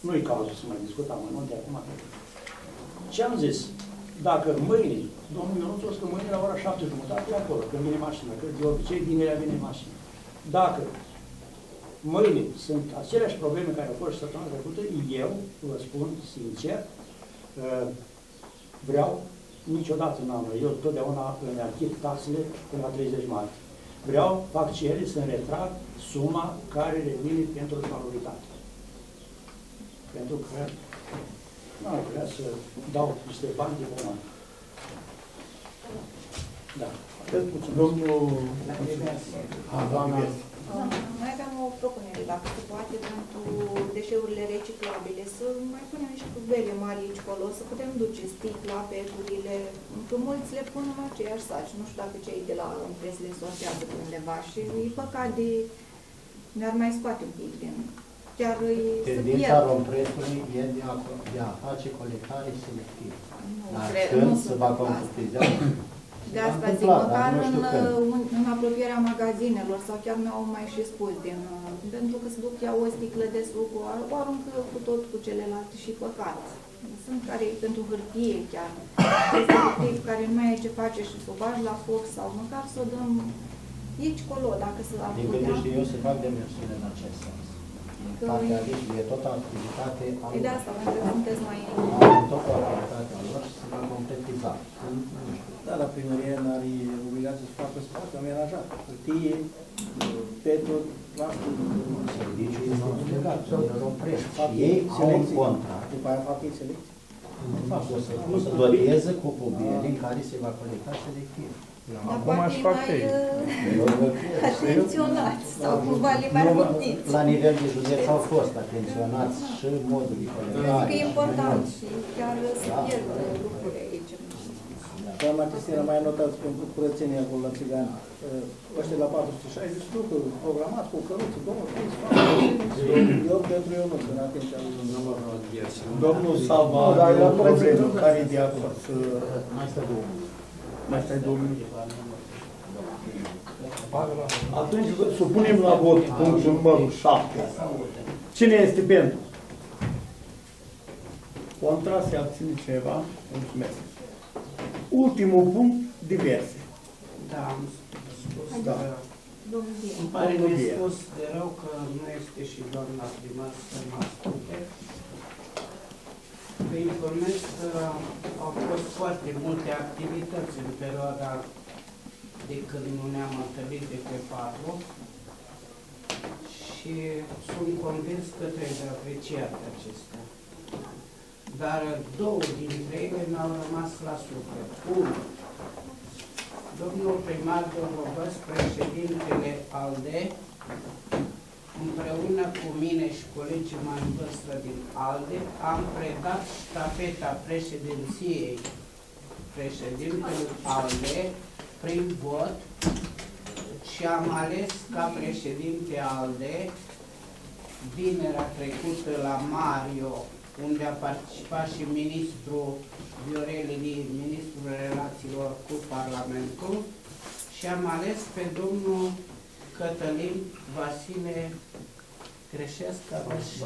Nu-i cazul să mai discutăm în multe acum. Ce am zis? Dacă mâine, domnul Ionuț o să că mâine la ora șapte jumătate e acolo, când vine mașina, că de obicei vinerea vine mașina. Dacă mâine sunt aceleași probleme care au fost și săptămâna trecută, eu vă spun sincer, uh, vreau niciodată n-am, eu totdeauna îmi achit taxele până la 30 martie. Vreau, fac cerere să-mi retrag suma care revine pentru salubritate. Pentru că nu ar vrea să dau niște bani de bună. Da. Domnul... A, doamna... Mai aveam o propunere, dacă se poate, pentru deșeurile reciclabile, să mai punem niște cubele mari aici acolo, să putem duce sticla, peturile, că mulți le pun în aceeași saci. Nu știu dacă cei de la Impres le sortează pe undeva și e păcat de... Ne-ar mai scoate un pic din... Chiar îi să Tendința pierd. rompresului e de a, de a face colectare selectivă. Nu Dar cred- când nu se sunt va de asta. concretiza, De S-a asta zic, întâmplat, dar măcar nu în, știu când. în, în apropierea magazinelor sau chiar mi-au mai și spus din, uh, pentru că se duc iau o sticlă de suc, o, ar- o aruncă cu tot cu celelalte și păcat. Sunt care e pentru hârtie chiar, respectiv care nu mai e ce face și să o bagi la foc sau măcar să o dăm aici colo, dacă se ar din câte putea. știu eu, se fac demersurile în acest sens. Din Că partea e- lor, e tot o activitate a E de lor. asta, pentru că sunteți mai... Au tot o activitate a lor și se va concretiza. Nu nu știu. Da, dar primăria n-are obligație să facă spațiu amenajat. Hârtie, peturi, plastic. Serviciul este legat, sunt rompresc. Fac Și ei au un selecție. contract. După aia fac ei selecție. Nu fac, o să, o să doteze cu cubele în care se va colecta selectiv. Dar Acum poate aș e fac mai ei. Eu vă uh, atenționați sau cumva le mai Nu, amintiți. La nivel de județ au fost atenționați și modul de Pentru colectare. că e important și chiar se Da. pierd lucruri aici. Doamna Cristina, mai notați pentru curățenia acolo la țigani. Uh, Ăștia la 460 lucruri programați cu căruță, două, trei, sfate. Eu pentru eu nu sunt atenția lui Dumnezeu. Domnul Salva Nu, dar are era o problemă corect. care e de acord să... Mai stă două minute. Mai stai două minute. Bagă la... Atunci supunem la vot punctul numărul 7. Cine este pentru? Contra se abține cineva? Mulțumesc. Ultimul punct, diverse. Da, am spus Da. că Domnul Dier. îmi pare Domnul Dier. nespus de rău că nu este și doamna primar să mă asculte. Vă informez că au fost foarte multe activități în perioada de când nu ne-am întâlnit de pe patru și sunt convins că trebuie apreciate acestea. Dar două dintre ele mi-au rămas la suflet. Unu, domnul primar Dovovăs, președintele ALDE, împreună cu mine și colegii mai în vârstă din ALDE, am predat ștafeta președinției președintelui ALDE prin vot și am ales ca președinte ALDE vinerea trecută la Mario, unde a participat și ministrul Viorelii, ministrul relațiilor cu Parlamentul, și am ales pe domnul Cătălin Vasile Greșesc, aveți și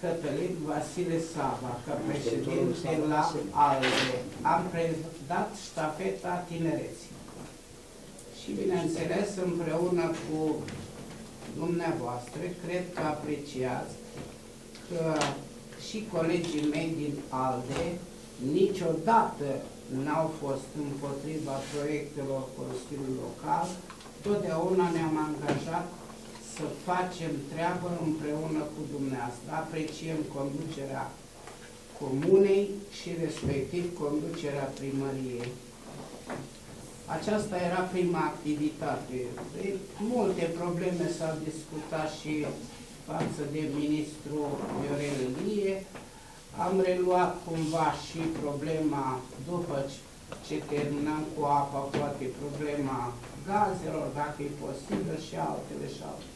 Cătălin Vasile Sava, ca președinte la ALDE. Am predat ștafeta tinereții. Și bineînțeles, împreună cu dumneavoastră, cred că apreciați că și colegii mei din ALDE niciodată n-au fost împotriva proiectelor Consiliului Local, totdeauna ne-am angajat să facem treabă împreună cu dumneavoastră. Apreciem conducerea comunei și respectiv conducerea primăriei. Aceasta era prima activitate. De multe probleme s-au discutat și față de ministrul Viorel Ilie. Am reluat cumva și problema, după ce terminăm cu apa, poate problema gazelor, dacă e posibil, și altele și altele.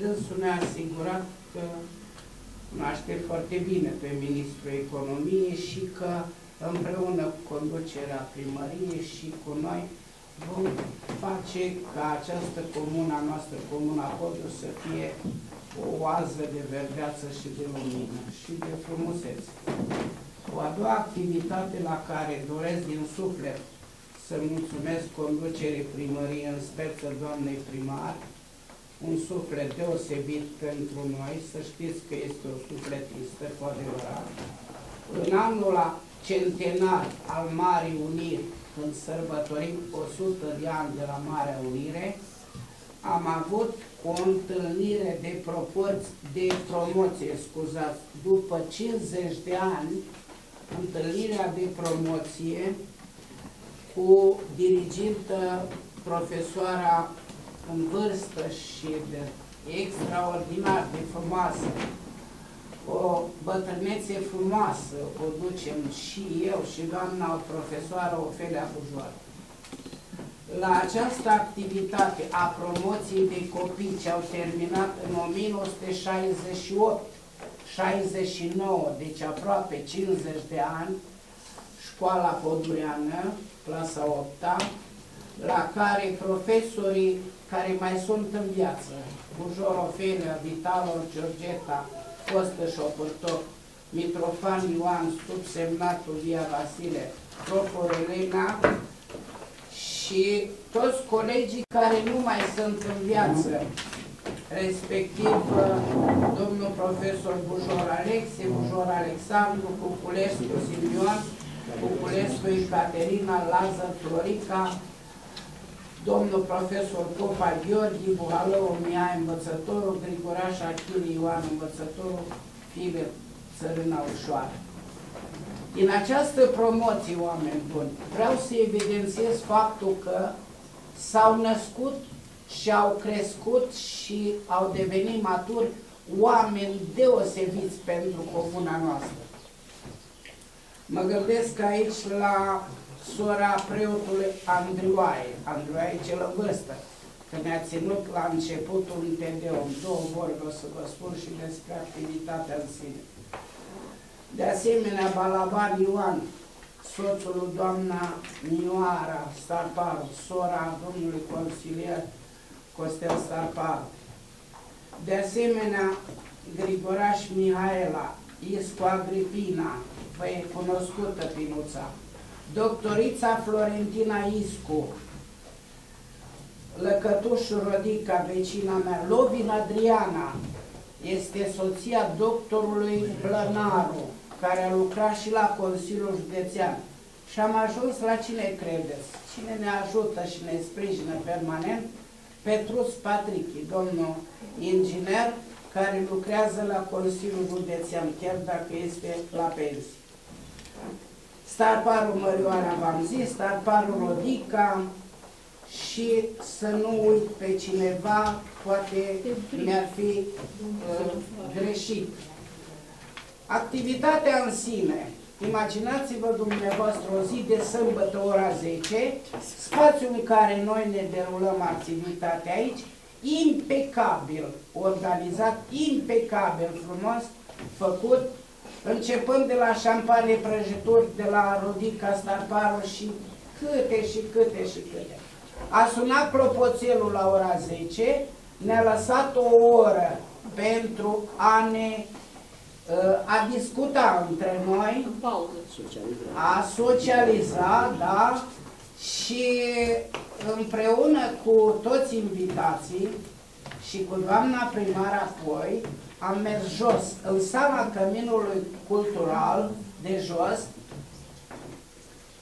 Dânsul ne-a asigurat că cunoaște foarte bine pe Ministrul Economiei și că împreună cu conducerea primăriei și cu noi vom face ca această comună a noastră, Comuna Codru, să fie o oază de verdeață și de lumină și de frumusețe. O a doua activitate la care doresc din suflet să mulțumesc conducerii primăriei, în speță doamnei primar, un suflet deosebit pentru noi, să știți că este o sufletistă cu adevărat. În anul la centenar al Marii Uniri, când sărbătorim 100 de ani de la Marea Unire, am avut o întâlnire de proporți, de promoție, scuzați, după 50 de ani, întâlnirea de promoție cu dirigintă profesoara în vârstă și de extraordinar de frumoasă. O bătrânețe frumoasă o ducem și eu și doamna profesoară Ofelia Bujoară. La această activitate a promoției de copii ce au terminat în 1968, 69, deci aproape 50 de ani, școala Podureană, clasa 8 -a, la care profesorii care mai sunt în viață, Bujor Ofelia, Vitalor, Georgeta, Costă Șopârtoc, Mitrofan Ioan, subsemnatul Via Vasile, Profor Elena și toți colegii care nu mai sunt în viață, respectiv domnul profesor Bujor Alexe, Bujor Alexandru, Cuculescu Simion, Cuculescu Caterina, Lazar Florica, domnul profesor Popa Gheorghi, Buhalău Mia, învățătorul, Grigoraș Achille Ioan, învățătorul, Filip Țărâna Ușoară. Din această promoție, oameni buni, vreau să evidențiez faptul că s-au născut și au crescut și au devenit maturi oameni deosebiți pentru comuna noastră. Mă gândesc aici la sora preotului Andrioae, Andrioae cel în vârstă, că ne-a ținut la începutul un Tedeum. Două vorbe o să vă spun și despre activitatea în sine. De asemenea, Balaban Ioan, soțul lui doamna Nioara Starparu, sora domnului consilier Costel Starparu. De asemenea, Grigoraș Mihaela, Iscu Agripina, vă e cunoscută Pinuța, doctorița Florentina Iscu, Lăcătuș Rodica, vecina mea, Lovin Adriana, este soția doctorului Plănaru, care a lucrat și la Consiliul Județean. Și am ajuns la cine credeți? Cine ne ajută și ne sprijină permanent? Petrus Patrichi, domnul inginer, care lucrează la Consiliul Județean, chiar dacă este la pensie. Starparul Mărioara v-am zis, Starparul Rodica și să nu uit pe cineva, poate mi-ar fi uh, greșit. Activitatea în sine, imaginați-vă dumneavoastră o zi de sâmbătă ora 10, spațiul în care noi ne derulăm activitatea aici, impecabil organizat, impecabil frumos făcut, începând de la șampanie prăjituri, de la Rodica Starparu și câte și câte și câte. A sunat clopoțelul la ora 10, ne-a lăsat o oră pentru a ne a discuta între noi, a socializa, da, și împreună cu toți invitații și cu doamna primar apoi, am mers jos, în sala Căminului Cultural de jos,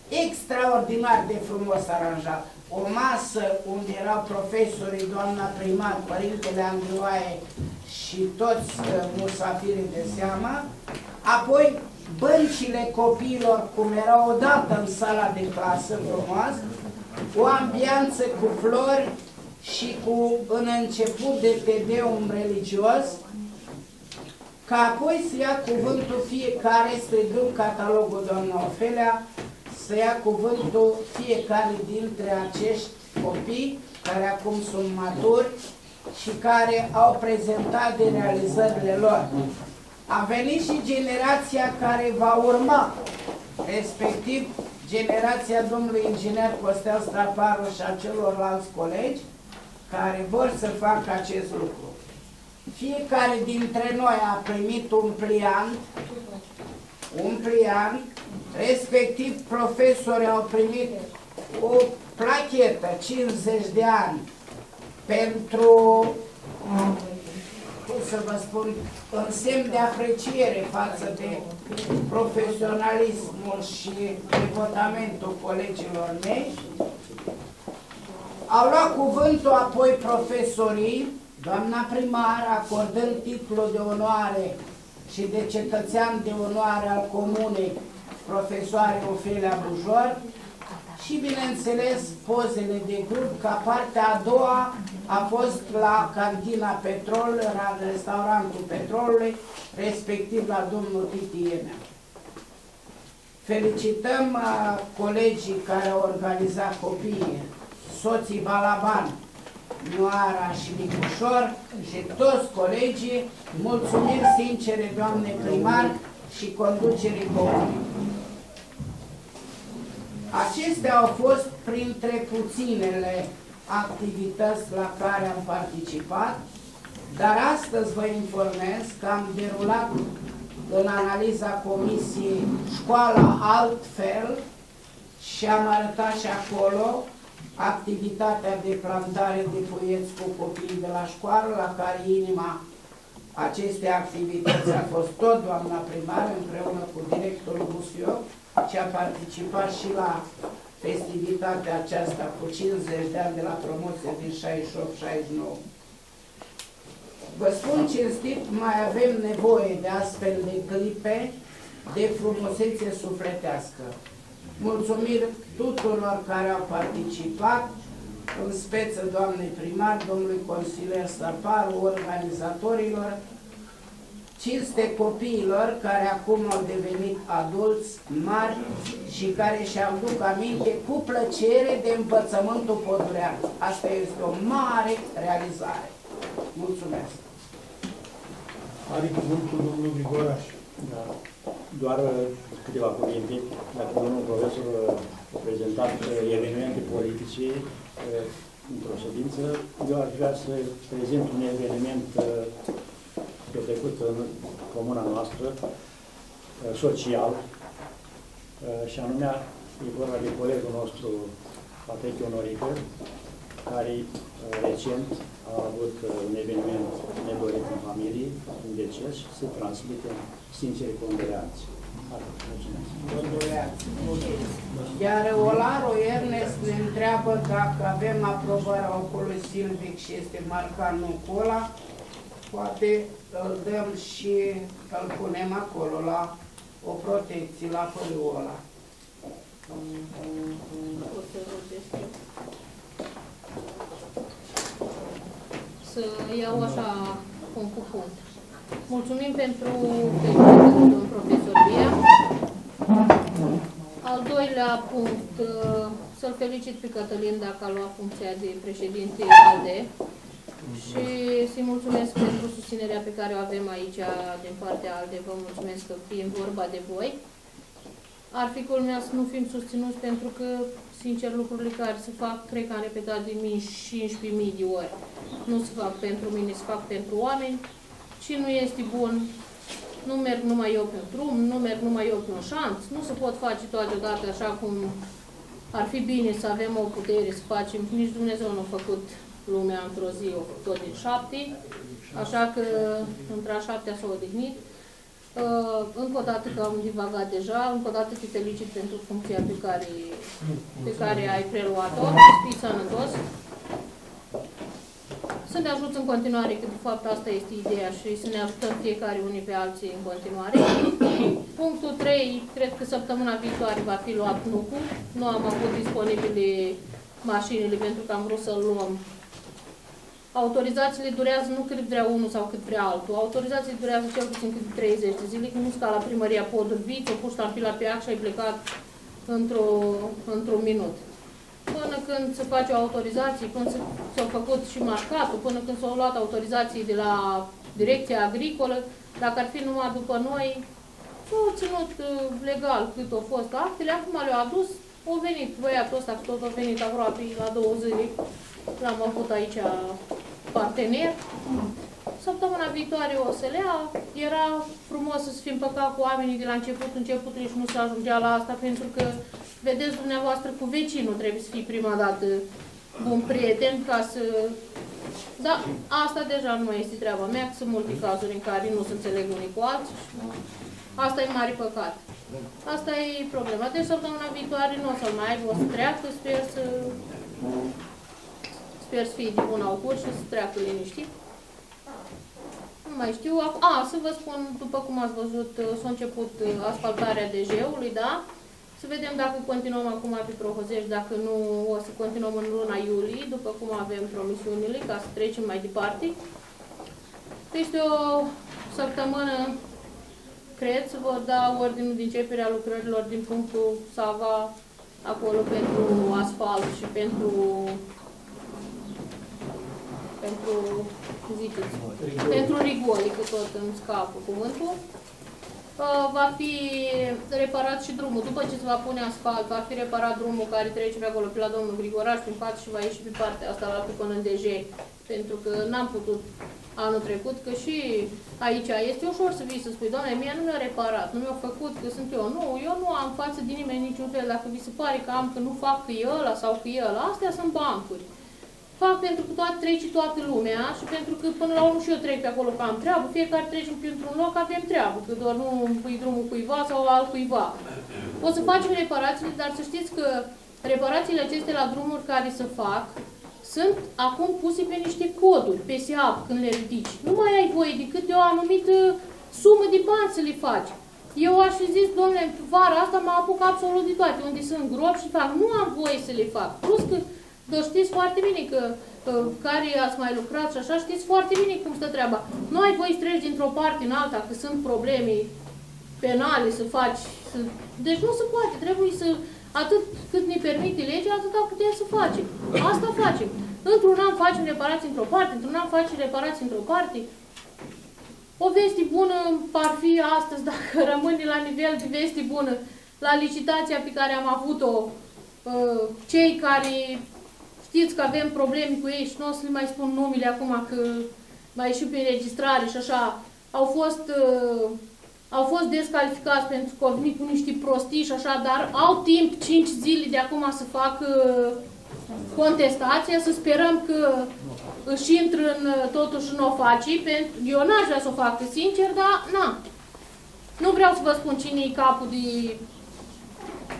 extraordinar de frumos aranjat. O masă unde erau profesorii, doamna primar, părintele Andrioae și toți uh, musafirii de seama, apoi băncile copiilor, cum erau odată în sala de clasă frumoasă, o ambianță cu flori și cu un început de tedeum religios, ca apoi să ia cuvântul fiecare, strigând catalogul doamna Ofelia, să ia cuvântul fiecare dintre acești copii, care acum sunt maturi și care au prezentat de realizările lor. A venit și generația care va urma, respectiv generația domnului inginer Costel Straparu și a celorlalți colegi, care vor să facă acest lucru. Fiecare dintre noi a primit un pliant, un pliant, respectiv profesorii au primit o plachetă, 50 de ani, pentru, cum să vă spun, în semn de apreciere față de profesionalismul și devotamentul colegilor mei. Au luat cuvântul apoi profesorii, doamna primar, acordând titlul de onoare și de cetățean de onoare al comunei, profesoare Ofelia Bujor, și, bineînțeles, pozele de grup, ca partea a doua a fost la cantina Petrol, la restaurantul Petrolului, respectiv la domnul Titi Ienea. Felicităm uh, colegii care au organizat copiii, soții Balaban, Noara și Micușor și toți colegii, mulțumiri sincere, doamne primar și conducerii comunii. Acestea au fost printre puținele activități la care am participat, dar astăzi vă informez că am derulat în analiza comisiei școala altfel și am arătat și acolo activitatea de plantare de puieți cu copiii de la școală, la care inima acestei activități a fost tot doamna primar împreună cu directorul Busio, ce a participat și la festivitatea aceasta cu 50 de ani de la promoție din 68-69. Vă spun cinstit, mai avem nevoie de astfel de clipe de frumusețe sufletească. Mulțumiri tuturor care au participat, în speță doamnei primar, domnului consilier Saparu, organizatorilor, cinste copiilor care acum au devenit adulți mari și care și-au duc aminte cu plăcere de învățământul podurean. Asta este o mare realizare. Mulțumesc! Are cuvântul domnul Grigoraș. Da. Doar uh, câteva cuvinte. Dacă domnul profesor uh, a prezentat uh, evenimente politice într-o ședință, eu aș vrea să prezint un eveniment petrecut în comuna noastră, social, și anume e vorba de colegul nostru, Patrick Onorică, care recent a avut un eveniment nedorit în familie, un deces și se transmite sincere condoleanțe. Iar Olaru Ernest ne întreabă dacă avem aprobarea ocolului silvic și este marcat nu cola, poate îl dăm și îl punem acolo la o protecție la pălul ăla. Să iau așa punct cu punct. Mulțumim pentru felicitări, domnul profesor Bia. Al doilea punct, să-l felicit pe Cătălin dacă a luat funcția de președinte ALDE și să-i mulțumesc pentru susținerea pe care o avem aici din partea ALDE. Vă mulțumesc că fiind vorba de voi. Ar fi culmea să nu fim susținuți pentru că, sincer, lucrurile care se fac, cred că am repetat de mii 15.000 de ori. Nu se fac pentru mine, se fac pentru oameni și nu este bun. Nu merg numai eu pe un drum, nu merg numai eu pe un șanț, nu se pot face toate odată așa cum ar fi bine să avem o putere să facem. Nici Dumnezeu nu a făcut lumea într-o zi, o tot din șapte, așa că între a șaptea s-a odihnit. Uh, încă o dată că am divagat deja, încă o dată te felicit pentru funcția pe care, pe care ai preluat-o, fii sănătos. Să ne ajut în continuare, că de fapt asta este ideea și să ne ajutăm fiecare unii pe alții în continuare. <coughs> Punctul 3, cred că săptămâna viitoare va fi luat nucul. Nu am avut disponibile mașinile pentru că am vrut să-l luăm Autorizațiile durează nu cât vrea unul sau cât vrea altul. Autorizațiile durează cel puțin cât 30 de zile, că nu sta la primăria podul vii, ți-o pus ștampila pe ac și ai plecat într-un într, minut. Până când se face o autorizație, până s-au făcut și marcatul, până când s-au luat autorizații de la Direcția Agricolă, dacă ar fi numai după noi, s-au ținut uh, legal cât au fost actele, acum le-au adus, au venit băiatul ăsta, tot au venit aproape la două zile, L-am avut aici partener. Săptămâna viitoare o să le ia. Era frumos să fim păcat cu oamenii de la început, începutul și nu se ajungea la asta, pentru că, vedeți dumneavoastră, cu vecinul trebuie să fii prima dată bun prieten ca să... Da, asta deja nu mai este treaba mea, că sunt multe cazuri în care nu se înțeleg unii cu alții și Asta e mare păcat. Asta e problema. Deci săptămâna viitoare nu o să mai aibă, o să treacă, sper să Sper să fie de bun augur și să treacă liniștit. Nu mai știu. A, să vă spun, după cum ați văzut, s-a început uh, asfaltarea DG-ului, da? Să vedem dacă continuăm acum pe Prohozești, dacă nu o să continuăm în luna iulie, după cum avem promisiunile, ca să trecem mai departe. Peste o săptămână, cred, să vă da ordinul de începere a lucrărilor din punctul Sava, acolo pentru asfalt și pentru pentru, ziceți, pentru rigoli, că tot îmi scapă cuvântul. Uh, va fi reparat și drumul. După ce se va pune asfalt, va fi reparat drumul care trece pe acolo, pe la domnul Grigoraș, prin față și va ieși pe partea asta la până în DG, pentru că n-am putut anul trecut, că și aici este ușor să vii să spui, doamne, mie nu mi-a reparat, nu mi-a făcut, că sunt eu. Nu, eu nu am față de nimeni niciun fel. Dacă vi se pare că am, că nu fac că e ăla sau că e ăla, astea sunt bancuri fac pentru că toată trece toată lumea și pentru că până la urmă și eu trec pe acolo că am treabă, fiecare trecem printr-un loc, avem treabă, că doar nu pui drumul cuiva sau alt cuiva. O să facem reparațiile, dar să știți că reparațiile acestea la drumuri care se fac sunt acum puse pe niște coduri, pe SEAP, când le ridici. Nu mai ai voie decât de o anumită sumă de bani să le faci. Eu aș fi zis, domnule, vara asta mă apuc absolut de toate, unde sunt gropi și fac. Nu am voie să le fac. Plus că dar știți foarte bine că, că care ați mai lucrat și așa, știți foarte bine cum stă treaba. Nu ai voie să treci dintr-o parte în alta, că sunt probleme penale să faci. Să... Deci nu se poate, trebuie să, atât cât ne permite legea, atâta putem să facem. Asta facem. Într-un an facem reparații într-o parte, într-un an facem reparații într-o parte. O veste bună ar fi astăzi, <laughs> dacă rămâne la nivel de veste bună, la licitația pe care am avut-o, uh, cei care Știți că avem probleme cu ei și nu o să le mai spun numele acum că mai și pe înregistrare și așa. Au fost, uh, au fost descalificați pentru că au venit cu niște prostii și așa, dar au timp 5 zile de acum să facă uh, contestația, să sperăm că își intră în, uh, totuși în o face. Pentru, eu n-aș vrea să o facă sincer, dar na. Nu vreau să vă spun cine e capul de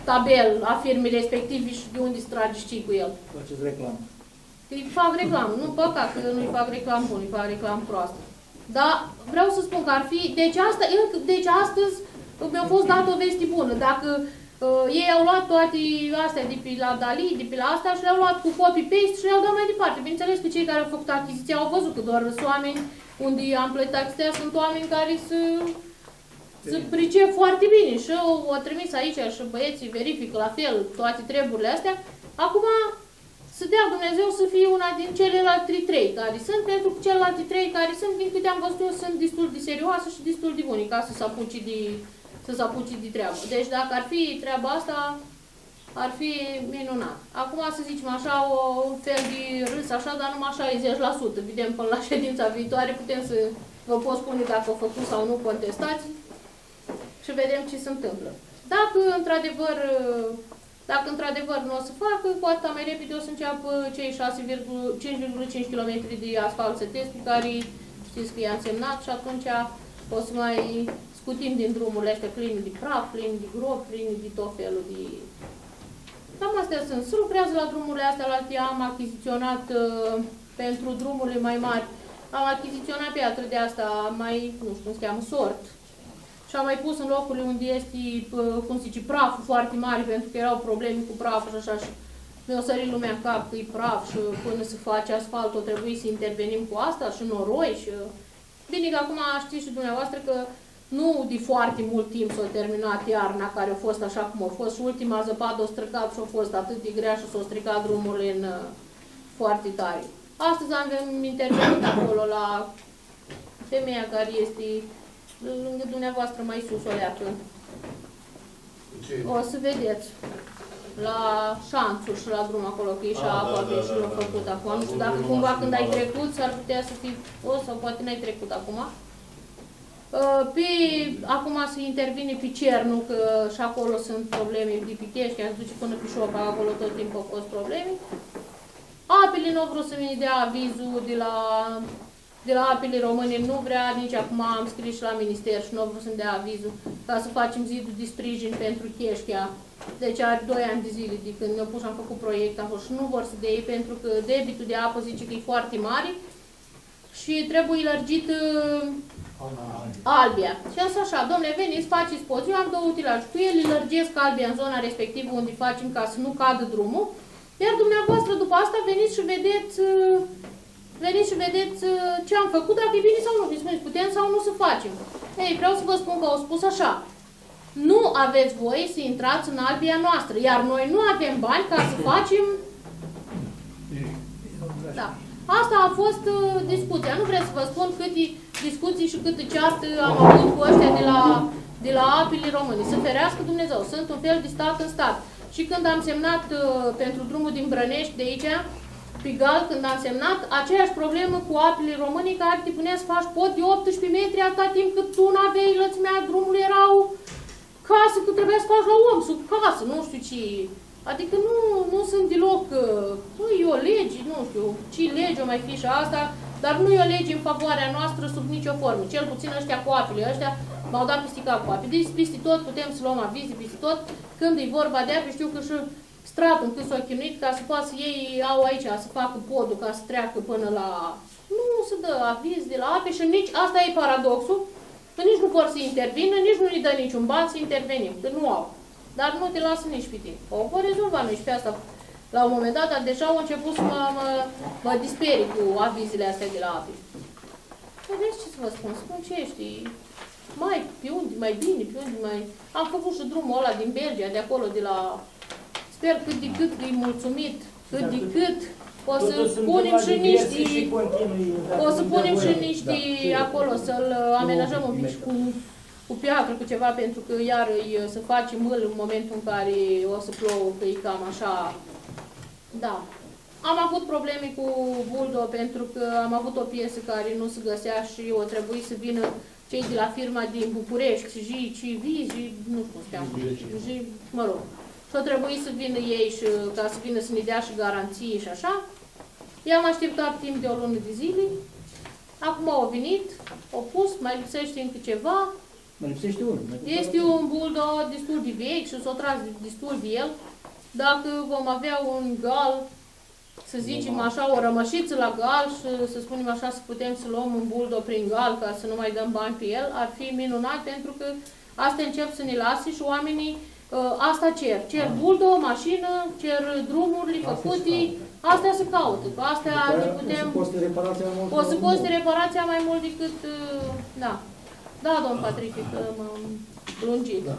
tabel a firmei respective și de unde stragi și cu el. Faceți reclamă. Îi fac reclamă, nu păcat că nu-i fac reclamă bun, îi fac reclamă proastă. Dar vreau să spun că ar fi, deci, asta, deci astăzi mi-a fost dată o veste bună. Dacă uh, ei au luat toate astea de pe la Dali, de pe la asta și le-au luat cu copy-paste și le-au dat mai departe. Bineînțeles că cei care au făcut achiziția au văzut că doar sunt oameni unde am plătit achiziția, sunt oameni care să să pricep foarte bine și eu o trimis aici și băieții verifică la fel toate treburile astea. Acum să dea Dumnezeu să fie una din celelalte trei care sunt, pentru că celelalte trei care sunt, din câte am văzut eu, sunt destul de serioase și destul de bune ca să se apuce de, să se apuce de treabă. Deci dacă ar fi treaba asta, ar fi minunat. Acum să zicem așa, o, un fel de râs așa, dar numai 60%. Vedem până la ședința viitoare, putem să vă pot spune dacă au făcut sau nu contestați și vedem ce se întâmplă. Dacă într-adevăr dacă într-adevăr nu o să facă, cu atât mai repede o să înceapă cei 5,5 km de asfalt setesc pe care știți că i-a însemnat și atunci o să mai scutim din drumurile astea pline de praf, pline de grop, pline de tot felul de... Cam astea sunt. Se lucrează la drumurile astea, la alții am achiziționat uh, pentru drumurile mai mari. Am achiziționat piatră de asta mai, nu știu cum se cheamă, sort, și am mai pus în locurile unde este, cum se zice, praful foarte mare, pentru că erau probleme cu praful și așa și mi-o sărit lumea în cap că e praf și până se face asfalt o trebuie să intervenim cu asta și noroi și... Bine că acum știți și dumneavoastră că nu de foarte mult timp s-a terminat iarna care a fost așa cum a fost și ultima zăpadă a stricat și a fost atât de grea și s-a stricat drumurile în foarte tare. Astăzi am intervenit acolo la femeia care este lângă dumneavoastră mai sus o leacă. O să vedeți. La șanțul și la drum acolo, că e și apa, da, da, și l-a da, făcut acum. Nu știu dacă cumva când ai trecut s-ar putea să fi o sau poate n-ai trecut acum. Pe, acum să intervine pe Cernu, că și acolo sunt probleme de pitești, că duce până pe șopa, acolo tot timpul au fost probleme. Apele nu au vrut să mi dea avizul de la de la apele române nu vrea, nici acum am scris și la minister și nu au vrut să-mi dea avizul ca să facem zidul de sprijin pentru Cheșchea. Deci are 2 ani de zile de când ne-au pus și am făcut proiect acolo și nu vor să dea pentru că debitul de apă zice că e foarte mare și trebuie lărgit uh, Albia. Și asta așa, domnule, veniți, faceți poți, eu am două utilaje cu el, îi lărgesc albia în zona respectivă unde facem ca să nu cadă drumul, iar dumneavoastră după asta veniți și vedeți, uh, veniți și vedeți uh, ce am făcut, dacă e bine sau nu, și spuneți, putem sau nu să facem. Ei, vreau să vă spun că au spus așa, nu aveți voie să intrați în albia noastră, iar noi nu avem bani ca să facem... Da. Asta a fost uh, discuția. Nu vreau să vă spun câte discuții și câte ceartă am avut cu ăștia de la, de la apele române. Să ferească Dumnezeu. Sunt un fel de stat în stat. Și când am semnat uh, pentru drumul din Brănești de aici, Pigal, când am semnat, aceeași problemă cu apele române care te punea să faci pod de 18 metri atâta timp cât tu n-aveai lățimea drumului, erau casă, că trebuia să faci la om, sub casă, nu știu ce. Adică nu, nu sunt deloc, nu e o lege, nu știu, ce lege o mai fi și asta, dar nu e o lege în favoarea noastră sub nicio formă. Cel puțin ăștia cu apele, ăștia m-au dat peste cap cu ape. Deci peste tot putem să luăm avize, peste tot. Când e vorba de ape, știu că și stratul când s-a chinuit ca să poată să ei au aici, să facă podul ca să treacă până la... Nu se dă aviz de la ape și nici, asta e paradoxul, că nici nu vor să intervină, nici nu le dă niciun ban să intervenim, că nu au. Dar nu te lasă nici pe tine. O vor rezolva nici pe asta. La un moment dat, deja au început să mă, mă, mă disperi cu avizile astea de la API. Vedeți ce să vă spun? Spun ce știi? Mai, pe unde, mai bine, pe unde mai... Am făcut și drumul ăla din Belgia, de acolo, de la... Sper cât de cât îi mulțumit, cât de cât o să punem și niște... O să punem și niște acolo, să-l amenajăm un pic cu, cu piatră, cu ceva, pentru că iar îi, să facem mâl în momentul în care o să plouă, că e cam așa... Da. Am avut probleme cu Buldo pentru că am avut o piesă care nu se găsea și o trebuie să vină cei de la firma din București, G, Vizi, nu știu cum steam, G, mă rog. Și o trebuie să vină ei și, ca să vină să ne dea și garanții și așa. I-am așteptat timp de o lună de zile. Acum au venit, au pus, mai lipsește încă ceva. Mai lipsește unul. Este un buldo destul de vechi și s-o tras destul de el. Dacă vom avea un gal, să zicem așa, o rămășiță la gal și să spunem așa, să putem să luăm un buldo prin gal ca să nu mai dăm bani pe el, ar fi minunat pentru că asta încep să ne lase și oamenii uh, asta cer. Cer buldo, mașină, cer drumurile făcute, astea se caută. Cu astea ne putem... O să coste reparația mai mult. O să coste reparația mai mult decât... uh, Da. Da, domn Patrick, că m-am lungit. Da.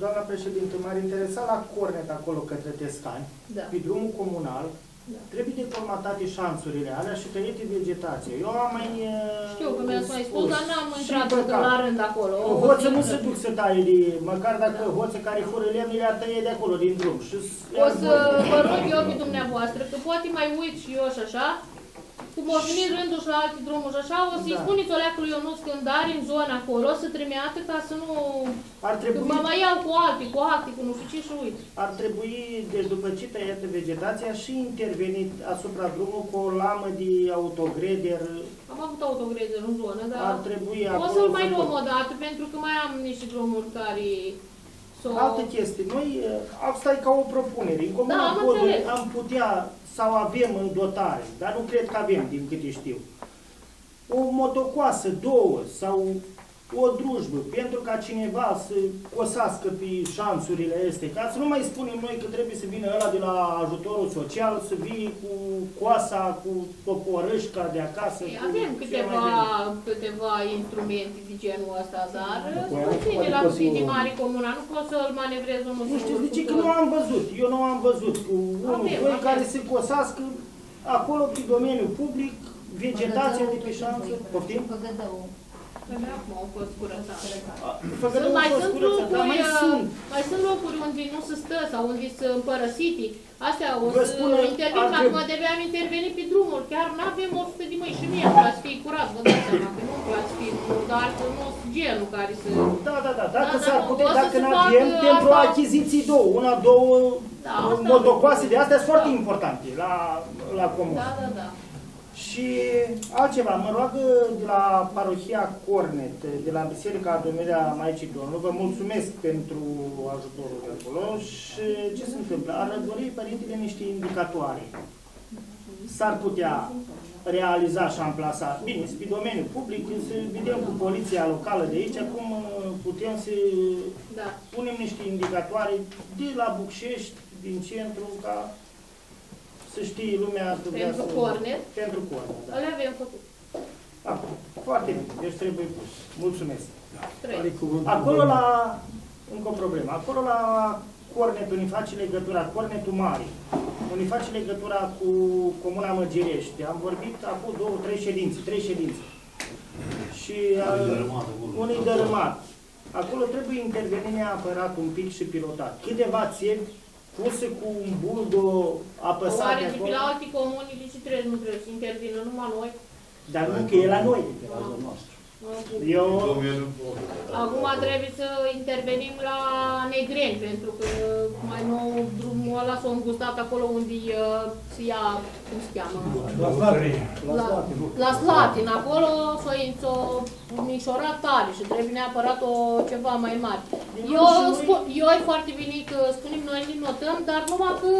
Doamna președinte, m-ar interesa la Cornet acolo către Tescani, Da. pe drumul comunal, Da. trebuie deformatate șanțurile alea și tăiete vegetația. Eu am mai uh, Știu că mi-ați mai spus, dar n-am și intrat păcat. încă la rând acolo. O Hoță nu zi- se duc să taie de, măcar dacă hoță care fură lemn, le-ar tăie de acolo, din drum. Și O să vă rog eu pe dumneavoastră, că poate mai uit și eu și așa, cum o veni rândul și la alte drumuri și așa, o să-i Da. spuneți oleacului Ionuț când are în zona acolo, să trimeată ca să nu... Ar Că trebui, mă mai iau cu alte, cu alte, cu nu știu ce și uit. ar trebui, deci după ce tăiată vegetația, și intervenit asupra drumului cu o lamă de autogreder. Am avut autogreză în zonă, dar Ar trebui o acolo să-l mai să- luăm o dată, pentru că mai am niște drumuri care s-o... Altă chestie. Noi, uh, asta e ca o propunere. În Da, Comuna am Codului înțeles. am putea, sau avem în dotare, dar nu cred că avem, din câte știu, o motocoasă, două, sau o drujbă, pentru ca cineva să cosească pe șansurile astea, ca să nu mai spunem noi că trebuie să vină ăla de la ajutorul social, să vii cu coasa, cu toporâșca de acasă. Ei, cu Avem ce mai câteva, vine. câteva instrumente de genul ăsta, dar Cu aia nu ține poate la poți puțin de să- mare comuna, nu poți să-l manevrezi unul Nu știu, singur zice cu că tot. nu am văzut, eu nu am văzut cu unul, Avem, doi avem. care se cosească acolo pe domeniul public, vegetația de pe șanță, poftim? Păi mi acum au fost curățate. Făcădău Sunt, mai a fost sunt curățat, dar locuri, mai uh, sunt. mai sunt locuri unde nu se stă sau unde sunt părăsite. Astea o Vă să spun, intervin, ar că trebui- acum de am intervenit pe drumuri, chiar nu avem 100 de mâini și mie îmi place să fie curat, vă dați seama că nu-mi place să fie dar că nu sunt genul care să... Da, da, da, dacă Da, s-ar da, putea, o să dacă se nu facă avem, pentru asta- achiziții două, una, două Da, asta- motocoase de astea sunt foarte importante la, la comun. Da, da, da. Și altceva, mă roagă de la parohia Cornet, de la Biserica Domenirea Maicii Domnului, vă mulțumesc pentru ajutorul de acolo și ce se întâmplă? Ar dori părintele niște indicatoare. S-ar putea realiza și amplasa. Bine, este pe domeniul public, să vedem cu poliția locală de aici cum uh, putem să Da. punem niște indicatoare de la Bucșești, din centru, ca să știe lumea că vrea Pentru să- cornet? Pentru cornet, da. Alea avem făcut. da. Foarte bine, deci trebuie pus. Mulțumesc. Trei. Acolo la, încă o problemă, acolo la cornetul unii face legătura, cornetul mare, unii face legătura cu Comuna Măgirești. Am vorbit acum două, trei ședințe, trei ședințe. Și uh, unii dărâmat. Acolo trebuie intervenit neapărat un pic și pilotat. Câteva țevi puse cu un buldo apăsat Oare de de acolo. la alte comuni de ce trebuie, nu trebuie să intervină numai noi? Dar nu că e la noi. Eu... Acum trebuie să intervenim la Negreni, pentru că mai nou drumul ăla s-a îngustat acolo unde uh, se ia, cum se cheamă? La Slatin. La La, Slatin. la Slatin, acolo s-o, s-o mișorat tare și trebuie neapărat o ceva mai mare. Eu, spun, eu e foarte bine că spunem noi ne notăm, dar numai că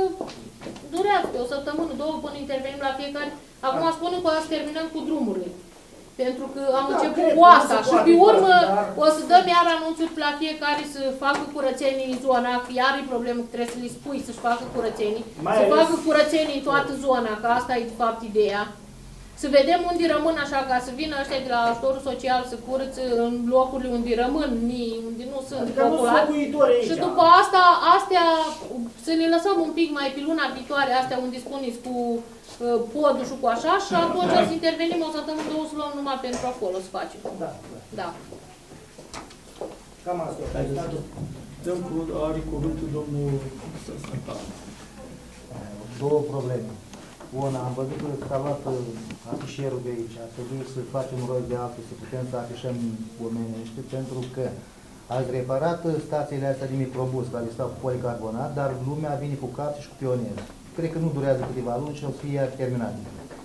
durează o săptămână, două până intervenim la fiecare. Acum spunem că o să terminăm cu drumurile. Pentru că am Da, început cred cu că asta se și poate pe face, urmă dar- o să dăm iar anunțuri la fiecare să facă curățenii în zona, că iar e problemă că trebuie să le spui să-și facă curățenii, Mai să ales- facă curățenii în toată zona, că asta e de fapt ideea. Să vedem unde rămân așa, ca să vină ăștia de la ajutorul social să curățe în locurile unde rămân, ni- unde nu sunt Adică nu sunt populați. locuitori aici. Și după asta, astea, să le lăsăm un pic mai pe luna viitoare, astea unde spuneți cu uh, podul și cu așa, și atunci o să intervenim o săptămână, două să luăm numai pentru acolo să facem. Da, Da. Cam asta. Dăm cu, are cuvântul domnul Săsătan. Două probleme. Una, am văzut că s-a luat uh, afișerul de aici. Ar trebui să facem un rost de altul, să putem să afișăm omenește, pentru că ați reparat uh, stațiile astea de microbus care stau cu policarbonat, dar lumea vine cu cap și cu pionier. Cred că nu durează câteva luni și o să fie iar terminat.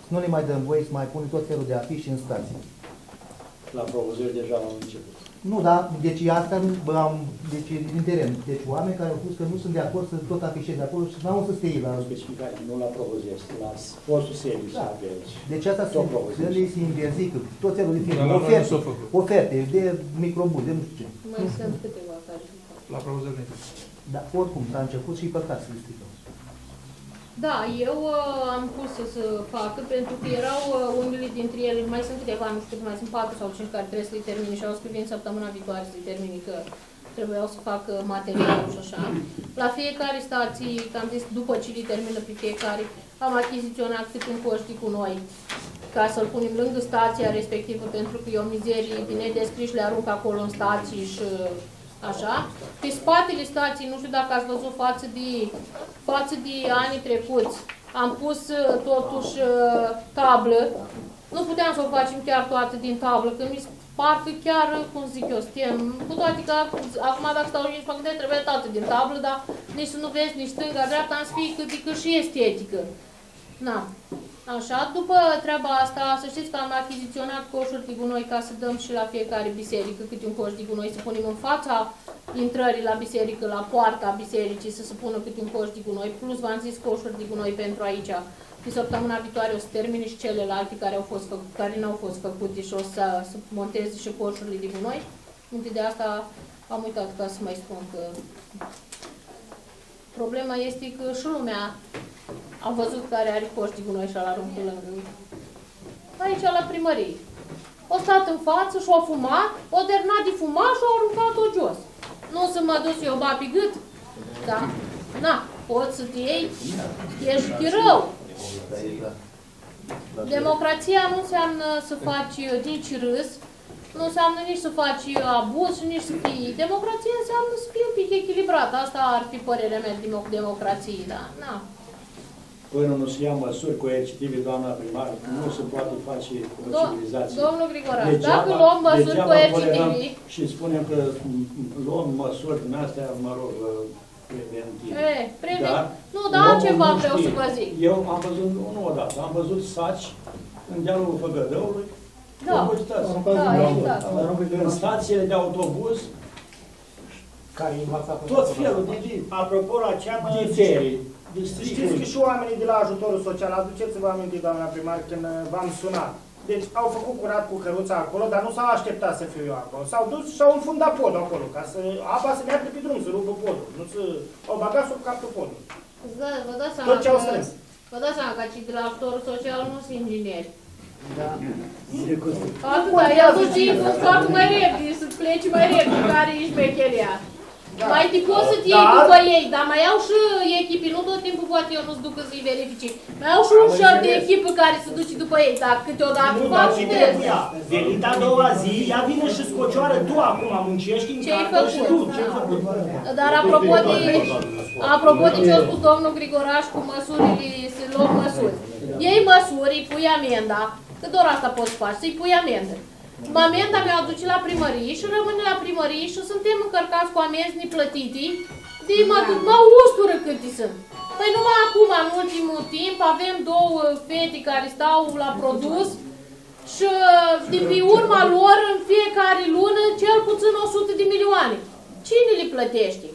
Să nu le mai dăm voie să mai pune tot felul de afișe în stații. La provozări deja am început. Nu, da, deci asta nu am, deci din teren. Deci oameni care au spus că nu sunt de acord să tot afișeze acolo și n-au să stea la specificare, nu la provozări, la postul serviciu Da. da. de aici. Deci asta se, Tot provozări. se, se interzică tot felul de Dar firme, la noi nu oferte, s-a făcut. oferte de microbuz, de nu știu ce. Mai sunt câteva care La provozări Dar oricum s-a început și e păcat să le stricăm. Da, eu uh, am pus să, să facă, pentru că erau uh, unele dintre ele, mai sunt câteva, nu știu, mai sunt patru sau cinci care trebuie să le termine și au scris vin săptămâna viitoare să le termine, că trebuiau să facă materialul și așa. La fiecare stație, am zis, după ce le termină pe fiecare, am achiziționat cât un coști cu noi, ca să-l punem lângă stația respectivă, pentru că e o mizerie din nedescris, le arunc acolo în stații și așa. Pe spatele stației, nu știu dacă ați văzut față de, față de anii trecuți, am pus uh, totuși uh, tablă. Nu puteam să o facem chiar toată din tablă, că mi se parcă chiar, cum zic eu, suntem, cu toate că acum dacă stau și mă gândesc, trebuie toată din tablă, dar nici să nu vezi nici stânga, dreapta, am să fie cât de cât și estetică. Na. Așa, după treaba asta, să știți că am achiziționat coșuri de gunoi ca să dăm și la fiecare biserică câte un coș de gunoi, să punem în fața intrării la biserică, la poarta bisericii, să se pună câte un coș de gunoi, plus v-am zis coșuri de gunoi pentru aici. Pe săptămâna viitoare o să termine și celelalte care au fost făcute, care n-au fost făcute și o să, să monteze și coșurile de gunoi. Întâi de asta am uitat ca să mai spun că problema este că și lumea am văzut care are coști cu noi și la aruncă lângă. Aici la primărie. O stat în față și o fumat, o dernat de fumat și o aruncat-o jos. Nu să mă duc eu ba pe gât. Da. Na, poți să te iei, ești rău. Democrația nu înseamnă să faci nici râs, nu înseamnă nici să faci abuz și nici să fii... Democrația înseamnă să fii un pic echilibrat. Asta ar fi părerea mea de democ- democrație, da. Na. Până nu se ia măsuri coercitive, doamna primară, că nu se poate face o Do- civilizație. domnul Grigoraș, Degeaba- dacă luăm măsuri degeaba coercitive- tolerăm Și spunem că luăm măsuri din astea, mă rog, preventive. E, preven- Dar nu, dar omul altceva nu vreau știe. să vă zic. Eu am văzut, nu odată, am văzut saci în dealul Făgădăului, Da. uitați. Da, exact. În stațiile de autobuz, Care e învața tot felul de, de, Apropo la ceapă, de ferii. Știți că și oamenii de la ajutorul social, aduceți-vă aminte, doamna primar, când uh, v-am sunat. Deci au făcut curat cu căruța acolo, dar nu s-au așteptat să fiu eu acolo. S-au dus și au înfundat podul acolo, ca să apa să meargă pe drum, să rupă podul. Nu să... Au bagat sub capul podul. Da, vă dați seama Tot ce au că- strâns. Vă dați seama că cei de la ajutorul social nu sunt ingineri. Da. Atât, dar i-a dus și foarte mai repede, să plece mai repede, care e șmecheria. Mai te poți să-ți iei Dar- după ei, dar mai au și echipe, nu tot timpul poate eu nu-ți ducă să-i verifice. Mai au și un șef de echipă care se duce după ei, dar câteodată Nu, fac dar și ce de trebuia? Venit a doua zi, ea vine și scocioară, tu acum muncești în Ce-ai cartă și tu, făcut? ce-ai făcut? Dar apropo de, apropo de ce a spus domnul Grigoraș cu măsurile, să luăm măsuri. Iei măsuri, îi pui amenda, că doar asta poți face, să-i pui amendă. Amenda mi-o aduce la primărie și rămâne la primărie și suntem încărcați cu amenzi neplătite de mă, mă ustură câte sunt. Păi numai acum, în ultimul timp, avem două fete care stau la produs și uh, din pe urma lor în fiecare lună cel puțin 100 de milioane. Cine le plătește?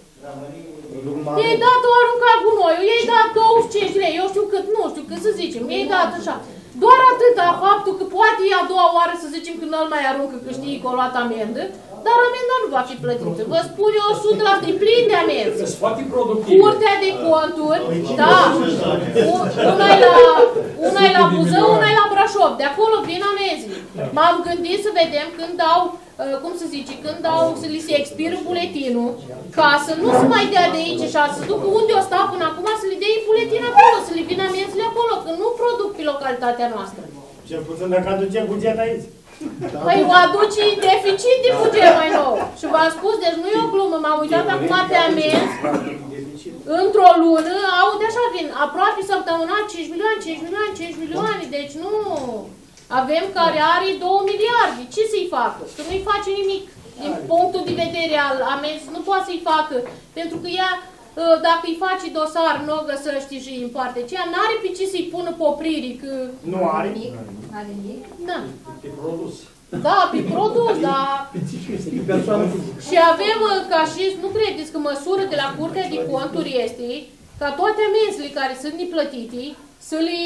Ei dat o aruncat gunoiul, ei dat 25 lei, eu știu cât, nu știu cât să zicem, ei dat așa. Doar atâta faptul că poate e a doua oară să zicem că nu-l mai aruncă că știi că a luat amendă, dar amenda nu va fi plătită. Vă spun eu 100 la e plin de amenzi. Sunt foarte productive. Curtea de conturi, da, u- una e la, una e la Buzău, una e la Brașov, de acolo vin amenzile. M-am gândit să vedem când dau, uh, cum să zice, când dau să li se expiră buletinul, ca să nu se mai dea de aici și să ducă unde o sta până acum, să le dea buletin acolo, să le vină amenzile acolo, că nu produc pe localitatea noastră. Cel puțin dacă aduce buget aici. Păi o aduce deficit de buget mai nou. Și v-am spus, deci nu e o glumă, m-am uitat acum pe amenzi, într-o lună, aude așa vin, aproape săptămânal 5 milioane, 5 milioane, 5 milioane, deci nu... Avem care are 2 miliarde, ce să-i facă? Că nu-i face nimic. Din punctul de vedere al amenzi, nu poate să-i facă, pentru că ea, ă, dacă îi face dosar, nu o găsește și în parte aceea, n-are pe ce să-i pună popririi, că... Nu are? Are nimic? Da. Pe produs. Da, pe produs, dar... Și avem, uh, ca și, nu credeți că măsură de la Curtea de Conturi este ca toate amenzile care sunt neplătite să le,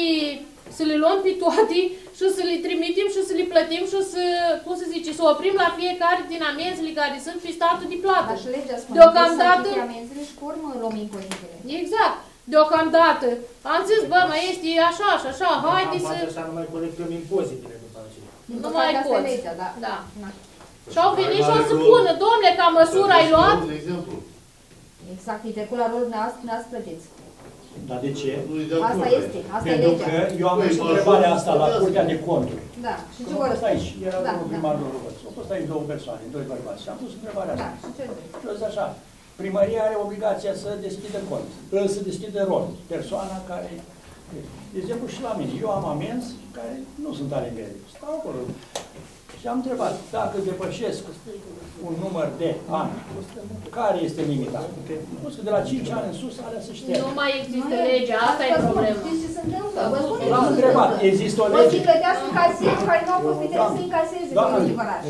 să le luăm pe toate și să le trimitem și să le plătim și să, cum să zice, să oprim la fiecare din amenzile care sunt pe statul de plată. Dar și legea spune Deocamdată... că să amenzile și cu urmă luăm impozitele. Exact. Deocamdată. Am zis, bă, mai este așa și așa, haide să... Așa nu mai colectăm impozitele după aceea. Din Nu păcate, mai asta e poți. legea, da. Da. Na. Și au venit și o să pună, domnule, ca măsură ai luat, Exact, e trecut la rolul dumneavoastră, dumneavoastră plătiți. Dar de ce? Asta este, asta e Pentru legea. că eu am pus întrebarea asta la Curtea de Conturi. Da, și ce Am vor fost aici, era Da, domnul da. primar Rurăvăț. Au fost aici două persoane, doi bărbați. Și am pus întrebarea Da, asta. și ce zici? Și au zis așa, primăria are obligația să deschidă cont, să deschidă rol. Persoana care, de exemplu și la mine, eu am amenzi care nu sunt ale mele, stau acolo. Și am întrebat, dacă depășesc un număr de ani, care este limita? Spus că de la 5 ani în sus are să știe. nu mai există legea, asta e Vă spun, problema. Știți ce se întâmplă? Vă spun ce L-am se întrebat, întâmplă. există o O lege? să-i plătească casieri care nu au fost putere să încaseze Doamna, domnul Nicolae.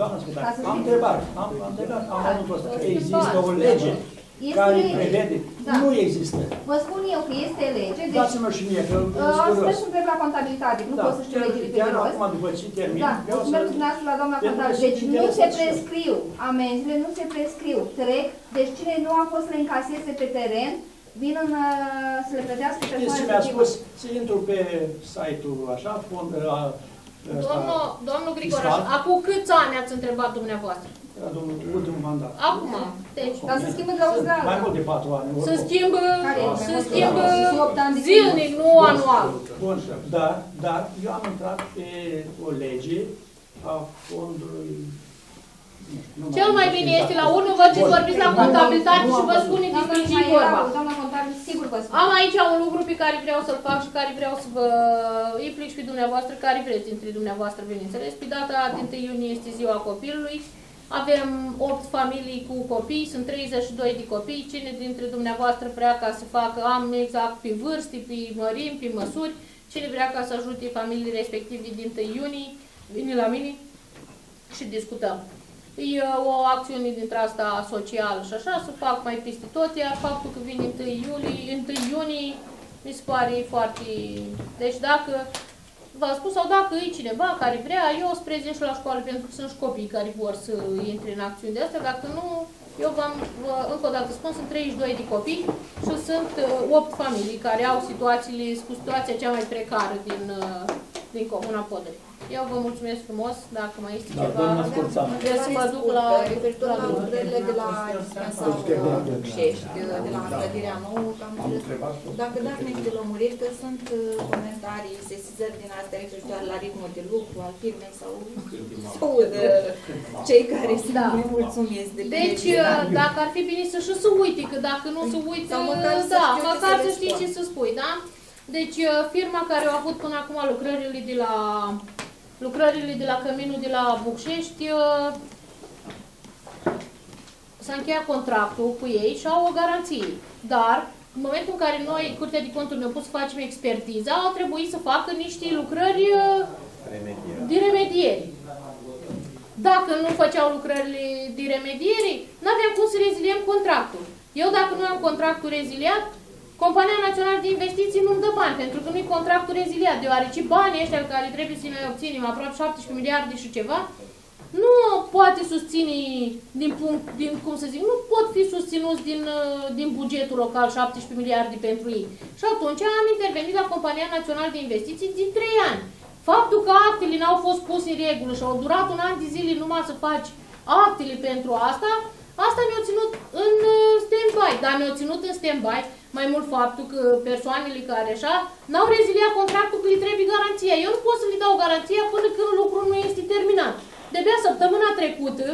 doamna Scutar, Ca să am știți. întrebat, am, am întrebat, am Da. anul ăsta, există o lege Este care lege. prevede? Da. Nu există. Vă spun eu că este lege, deci Dați-mă și mie, că uh, sunt să curios. mergi să întreb la contabilitate, nu Da. pot să știu legile pe Chiar de rost. acum, după ce termin, Da, vreau o să să... merg dumneavoastră la doamna Pentru că contabilă. sunt Deci nu interesat se și eu. prescriu, amenzile nu se prescriu, trec, deci cine nu a fost să le încaseze pe teren, vin în, uh, să le plătească Știți persoana ce mi-a respectivă. spus? Să intru pe site-ul așa, fond, a, ăsta, Domnul, domnul Grigoraș, fiscal. acum câți ani ați întrebat dumneavoastră? Era domnul ultimul mandat. Acum. Deci, Dar se schimbă de la o zi la alta. Mai mult de patru ani. se oricum. schimbă, Care e? se Mai mult de schimbă patru, opt ani de zilnic, nu anual. Bun, dar, dar eu am intrat pe o lege a fondului... nu știu, nu Cel mai bine este la urmă, vă ce Bun. vorbiți la contabilitate și vă spune Dacă despre nu ce mai e vorba. erau, doamna contabil, sigur vă spun. Am aici un lucru pe care vreau să-l fac și care vreau să vă implic și pe dumneavoastră, care vreți dintre dumneavoastră, bineînțeles. Pe data din 1 iunie este ziua copilului. Avem 8 familii cu copii, sunt 32 de copii. Cine dintre dumneavoastră vrea ca să facă, am exact pe vârste, pe mărimi, pe măsuri, cine vrea ca să ajute familiile respective din 1 iunie, vine la mine și discutăm. e o acțiune dintre asta socială și așa, să fac mai peste tot, iar faptul că vine 1 iulie, 1 iunie, mi se pare foarte... Deci dacă v-am spus, sau dacă e cineva care vrea, eu sunt prezent și la școală pentru că sunt și copii care vor să intre în acțiuni de astea, dacă nu, eu v-am, încă o dată spun, sunt 32 de copii și sunt 8 uh, familii care au situațiile, cu situația cea mai precară din, uh, din Comuna Podări. Eu vă mulțumesc frumos, dacă mai este Da, ceva, doamna Scorțanu. vreau să mă duc la... Referitor la lucrările de la dispensarul Bucșești, de la clădirea nouă, cam dacă dați niște lămuriri, că sunt uh, comentarii, sesizări din astea referitoare la ritmul de lucru al firmei sau sau de cei care sunt Da. nemulțumiți de Deci, plăcere. dacă ar fi bine să și să uite, că dacă nu se uită, Sau măcar să da, știu ce măcar să să le știi spun. ce să spui, da? Deci, firma care a avut până acum lucrările de la lucrările de la Căminul de la Bucșești s-a încheiat contractul cu ei și au o garanție. Dar, în momentul în care noi, Curtea de Conturi, ne-a pus să facem expertiza, au trebuit să facă niște lucrări uh, de remediere. Dacă nu făceau lucrările de remediere, nu aveam cum să reziliem contractul. Eu, dacă nu am contractul reziliat, Compania Națională de Investiții nu-mi dă bani, pentru că nu-i contractul reziliat, deoarece banii ăștia care trebuie să ne obținem, aproape 17 miliarde și ceva, nu poate susține din punct, din, cum să zic, nu pot fi susținuți din, uh, din bugetul local 17 miliarde pentru ei. Și atunci am intervenit la Compania Națională de Investiții din 3 ani. Faptul că actele n-au fost puse în regulă și au durat un an de zile numai să faci actele pentru asta, asta ne-a ținut în uh, stand-by. Dar ne-a ținut în stand-by mai mult faptul că persoanele care așa n-au reziliat contractul că le trebuie garanția. Eu nu pot să le dau garanția până când lucrul nu este terminat. De-abia săptămâna trecută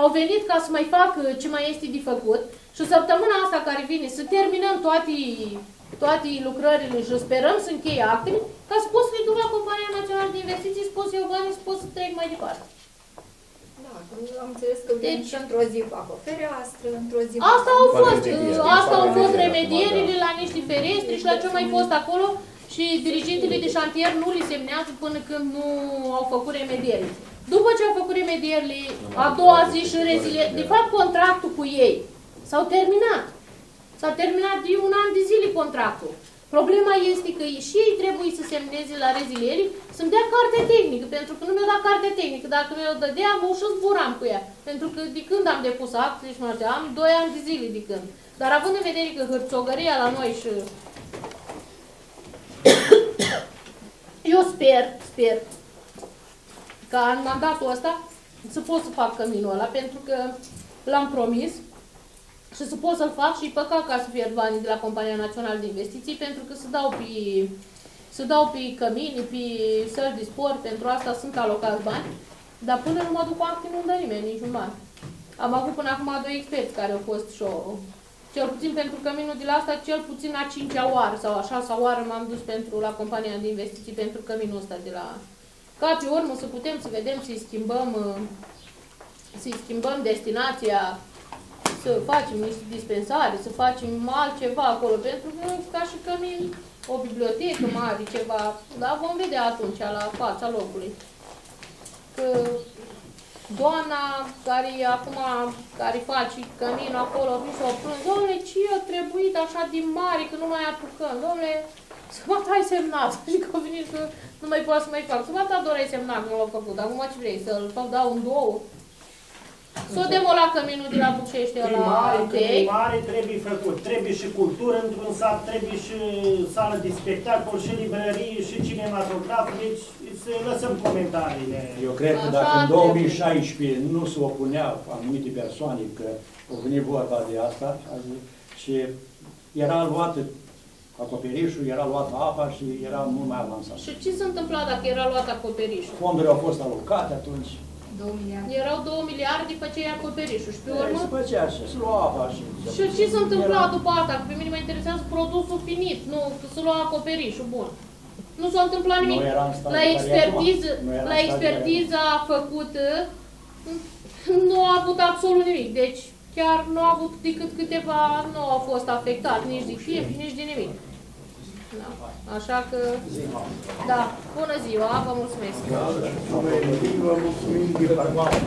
au venit ca să mai fac uh, ce mai este de făcut și săptămâna asta care vine să terminăm toate, toate lucrările și sperăm să încheie actele ca să pot să le duc la Compania Națională de Investiții, să pot să iau bani, să pot să trec mai departe. Da, că am înțeles că vin și într-o zi fac o fereastră, într-o zi... Deci- Asta au fac- fost, uh, asta au fost remedierile la niște ferestri și la ce mai fost acolo și dirigintele de șantier nu li semnează până când nu au făcut remediere. După ce au făcut remedierile, a doua zi și rezile, de fapt contractul cu ei s-au terminat. S-a terminat de un an de zile contractul. Problema este că și ei trebuie să semneze la rezilieri să-mi dea carte tehnică, pentru că nu mi-a dat carte tehnică. Dacă mi-o dădea, mă și zburam cu ea. Pentru că de când am depus acte și mă așa, am 2 ani de zile de când. Dar având în vedere că hârțogăria la noi și... <coughs> Eu sper, sper, ca în mandatul ăsta să pot să fac căminul ăla, pentru că l-am promis și să pot să-l fac și păcat ca să pierd banii de la Compania Națională de Investiții, pentru că să dau pe, să dau pe cămini, pe săli de sport, pentru asta sunt alocați bani, dar până nu mă duc cu acte nu-mi dă nimeni niciun bani. Am avut până acum doi experți care au fost și o, cel puțin pentru căminul de la asta, cel puțin a cincea oară sau a șasea oară m-am dus pentru la compania de investiții pentru căminul ăsta de la... Ca pe urmă să putem să vedem, să-i schimbăm, uh, să-i schimbăm destinația, să facem niște dispensare, să facem altceva acolo, pentru că ca și cămin, o bibliotecă mare, ceva, dar vom vedea atunci la fața locului. Că doamna care e acum, care face căminul acolo, a venit să o plâng, domnule, ce a trebuit așa din mare, că nu mai apucăm, domnule, să mă tai semnat, <laughs> și că a venit că nu mai poate să mai fac, să mă ta doar semnat, nu l-au făcut, acum ce vrei, să-l fac, dau în două? Să o demola căminul de la Bucește la Primare, Tei. primare trebuie făcut. Trebuie și cultură într-un sat, trebuie și sală de spectacol, și librărie, și cinematograf. Deci să lăsăm comentariile. Eu cred că Așa dacă în trebuie. 2016 nu se opuneau anumite persoane că o venit vorba de asta azi, și era luată acoperișul, era luată apa și era mult mai avansat. Și ce s-a întâmplat dacă era luat acoperișul? Fondurile au fost alocate atunci. 2 miliarde. Erau 2 miliarde după ce e acoperișul și pe Se urmă... făcea și se lua apa și... Și ce s-a întâmplat Era- după asta? Că pe mine mă interesează produsul finit, nu că să lua acoperișul, bun. Nu s-a întâmplat nimic. Nu era în stadiul La care e expertiză, acum. Nu era în la stadiul expertiza făcută nu a avut absolut nimic. Deci chiar nu a avut decât câteva, nu au fost afectat nici de timp, nici de nimic. Da. Așa că, da, bună ziua, vă mulțumesc. Vă mulțumim de partea.